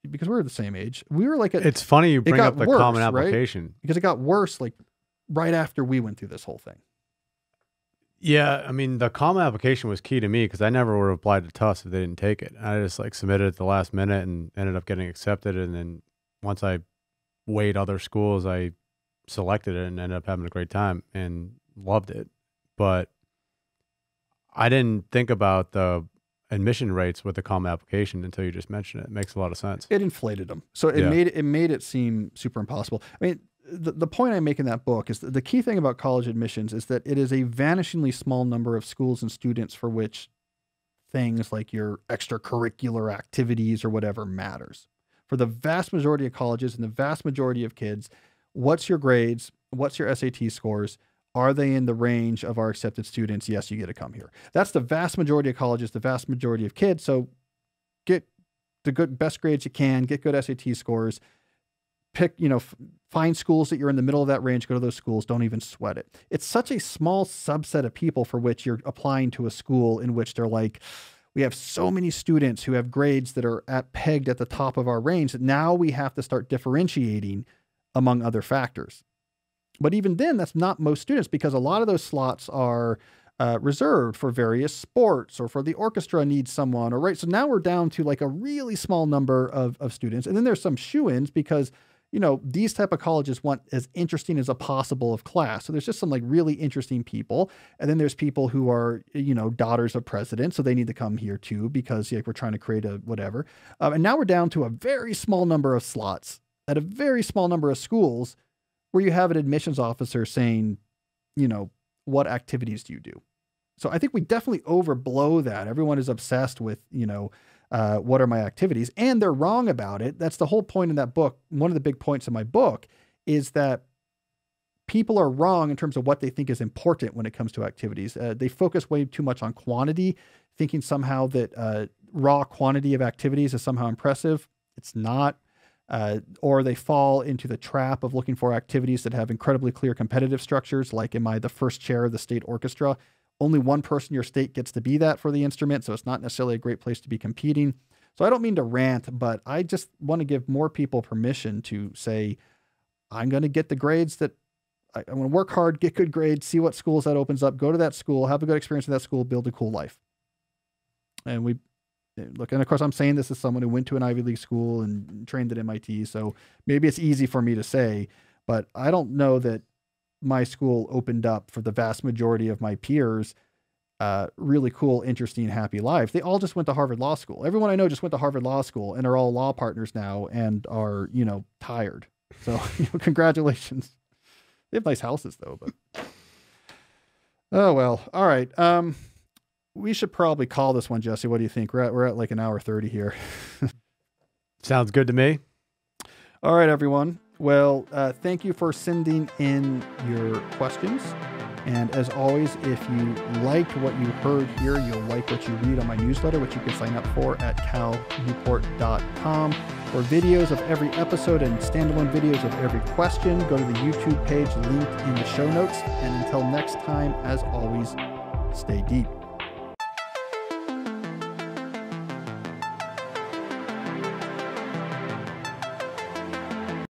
Because we were the same age. We were like, a, It's funny you bring up the worse, common right? application. because it got worse like right after we went through this whole thing. Yeah, I mean the common application was key to me because I never would have applied to Tufts if they didn't take it. I just like submitted at the last minute and ended up getting accepted. And then once I weighed other schools, I selected it and ended up having a great time and loved it. But I didn't think about the admission rates with the common application until you just mentioned it. It makes a lot of sense. it inflated them. So it Yeah. made it, made it seem super impossible. I mean, the, the point I make in that book is that the key thing about college admissions is that it is a vanishingly small number of schools and students for which things like your extracurricular activities or whatever matters. For the vast majority of colleges and the vast majority of kids, what's your grades? What's your SAT scores? Are they in the range of our accepted students? Yes, you get to come here. That's the vast majority of colleges, the vast majority of kids. So get the good best grades you can, get good SAT scores, pick, you know, f- find schools that you're in the middle of that range, go to those schools, don't even sweat it. It's such a small subset of people for which you're applying to a school in which they're like, we have so many students who have grades that are at pegged at the top of our range that now we have to start differentiating among other factors. But even then, that's not most students because a lot of those slots are uh, reserved for various sports or for the orchestra needs someone or right. So now we're down to like a really small number of, of students. And then there's some shoo-ins because, you know, these type of colleges want as interesting as a possible of class. So there's just some like really interesting people. And then there's people who are, you know, daughters of presidents. So they need to come here too because like we're trying to create a whatever. Um, and now we're down to a very small number of slots at a very small number of schools where you have an admissions officer saying, you know, what activities do you do? So I think we definitely overblow that. Everyone is obsessed with, you know, uh, what are my activities? And they're wrong about it. That's the whole point in that book. One of the big points in my book is that people are wrong in terms of what they think is important when it comes to activities. Uh, they focus way too much on quantity, thinking somehow that uh, raw quantity of activities is somehow impressive. It's not. Uh, or they fall into the trap of looking for activities that have incredibly clear competitive structures, like am I the first chair of the state orchestra? Only one person in your state gets to be that for the instrument, so it's not necessarily a great place to be competing. So I don't mean to rant, but I just want to give more people permission to say, I'm going to get the grades that I, I'm going to work hard, get good grades, see what schools that opens up, go to that school, have a good experience with that school, build a cool life. And we look, and of course, I'm saying this as someone who went to an Ivy League school and trained at MIT, so maybe it's easy for me to say, but I don't know that my school opened up for the vast majority of my peers uh, really cool, interesting, happy lives. They all just went to Harvard Law School. Everyone I know just went to Harvard Law School and are all law partners now and are, you know, tired. So, you know, congratulations. They have nice houses though, but oh well. All right. Um, we should probably call this one, Jesse. What do you think? We're at we're at like an hour thirty here. Sounds good to me. All right, everyone. Well, uh, thank you for sending in your questions. And as always, if you liked what you heard here, you'll like what you read on my newsletter, which you can sign up for at calnewport.com. For videos of every episode and standalone videos of every question, go to the YouTube page linked in the show notes. And until next time, as always, stay deep.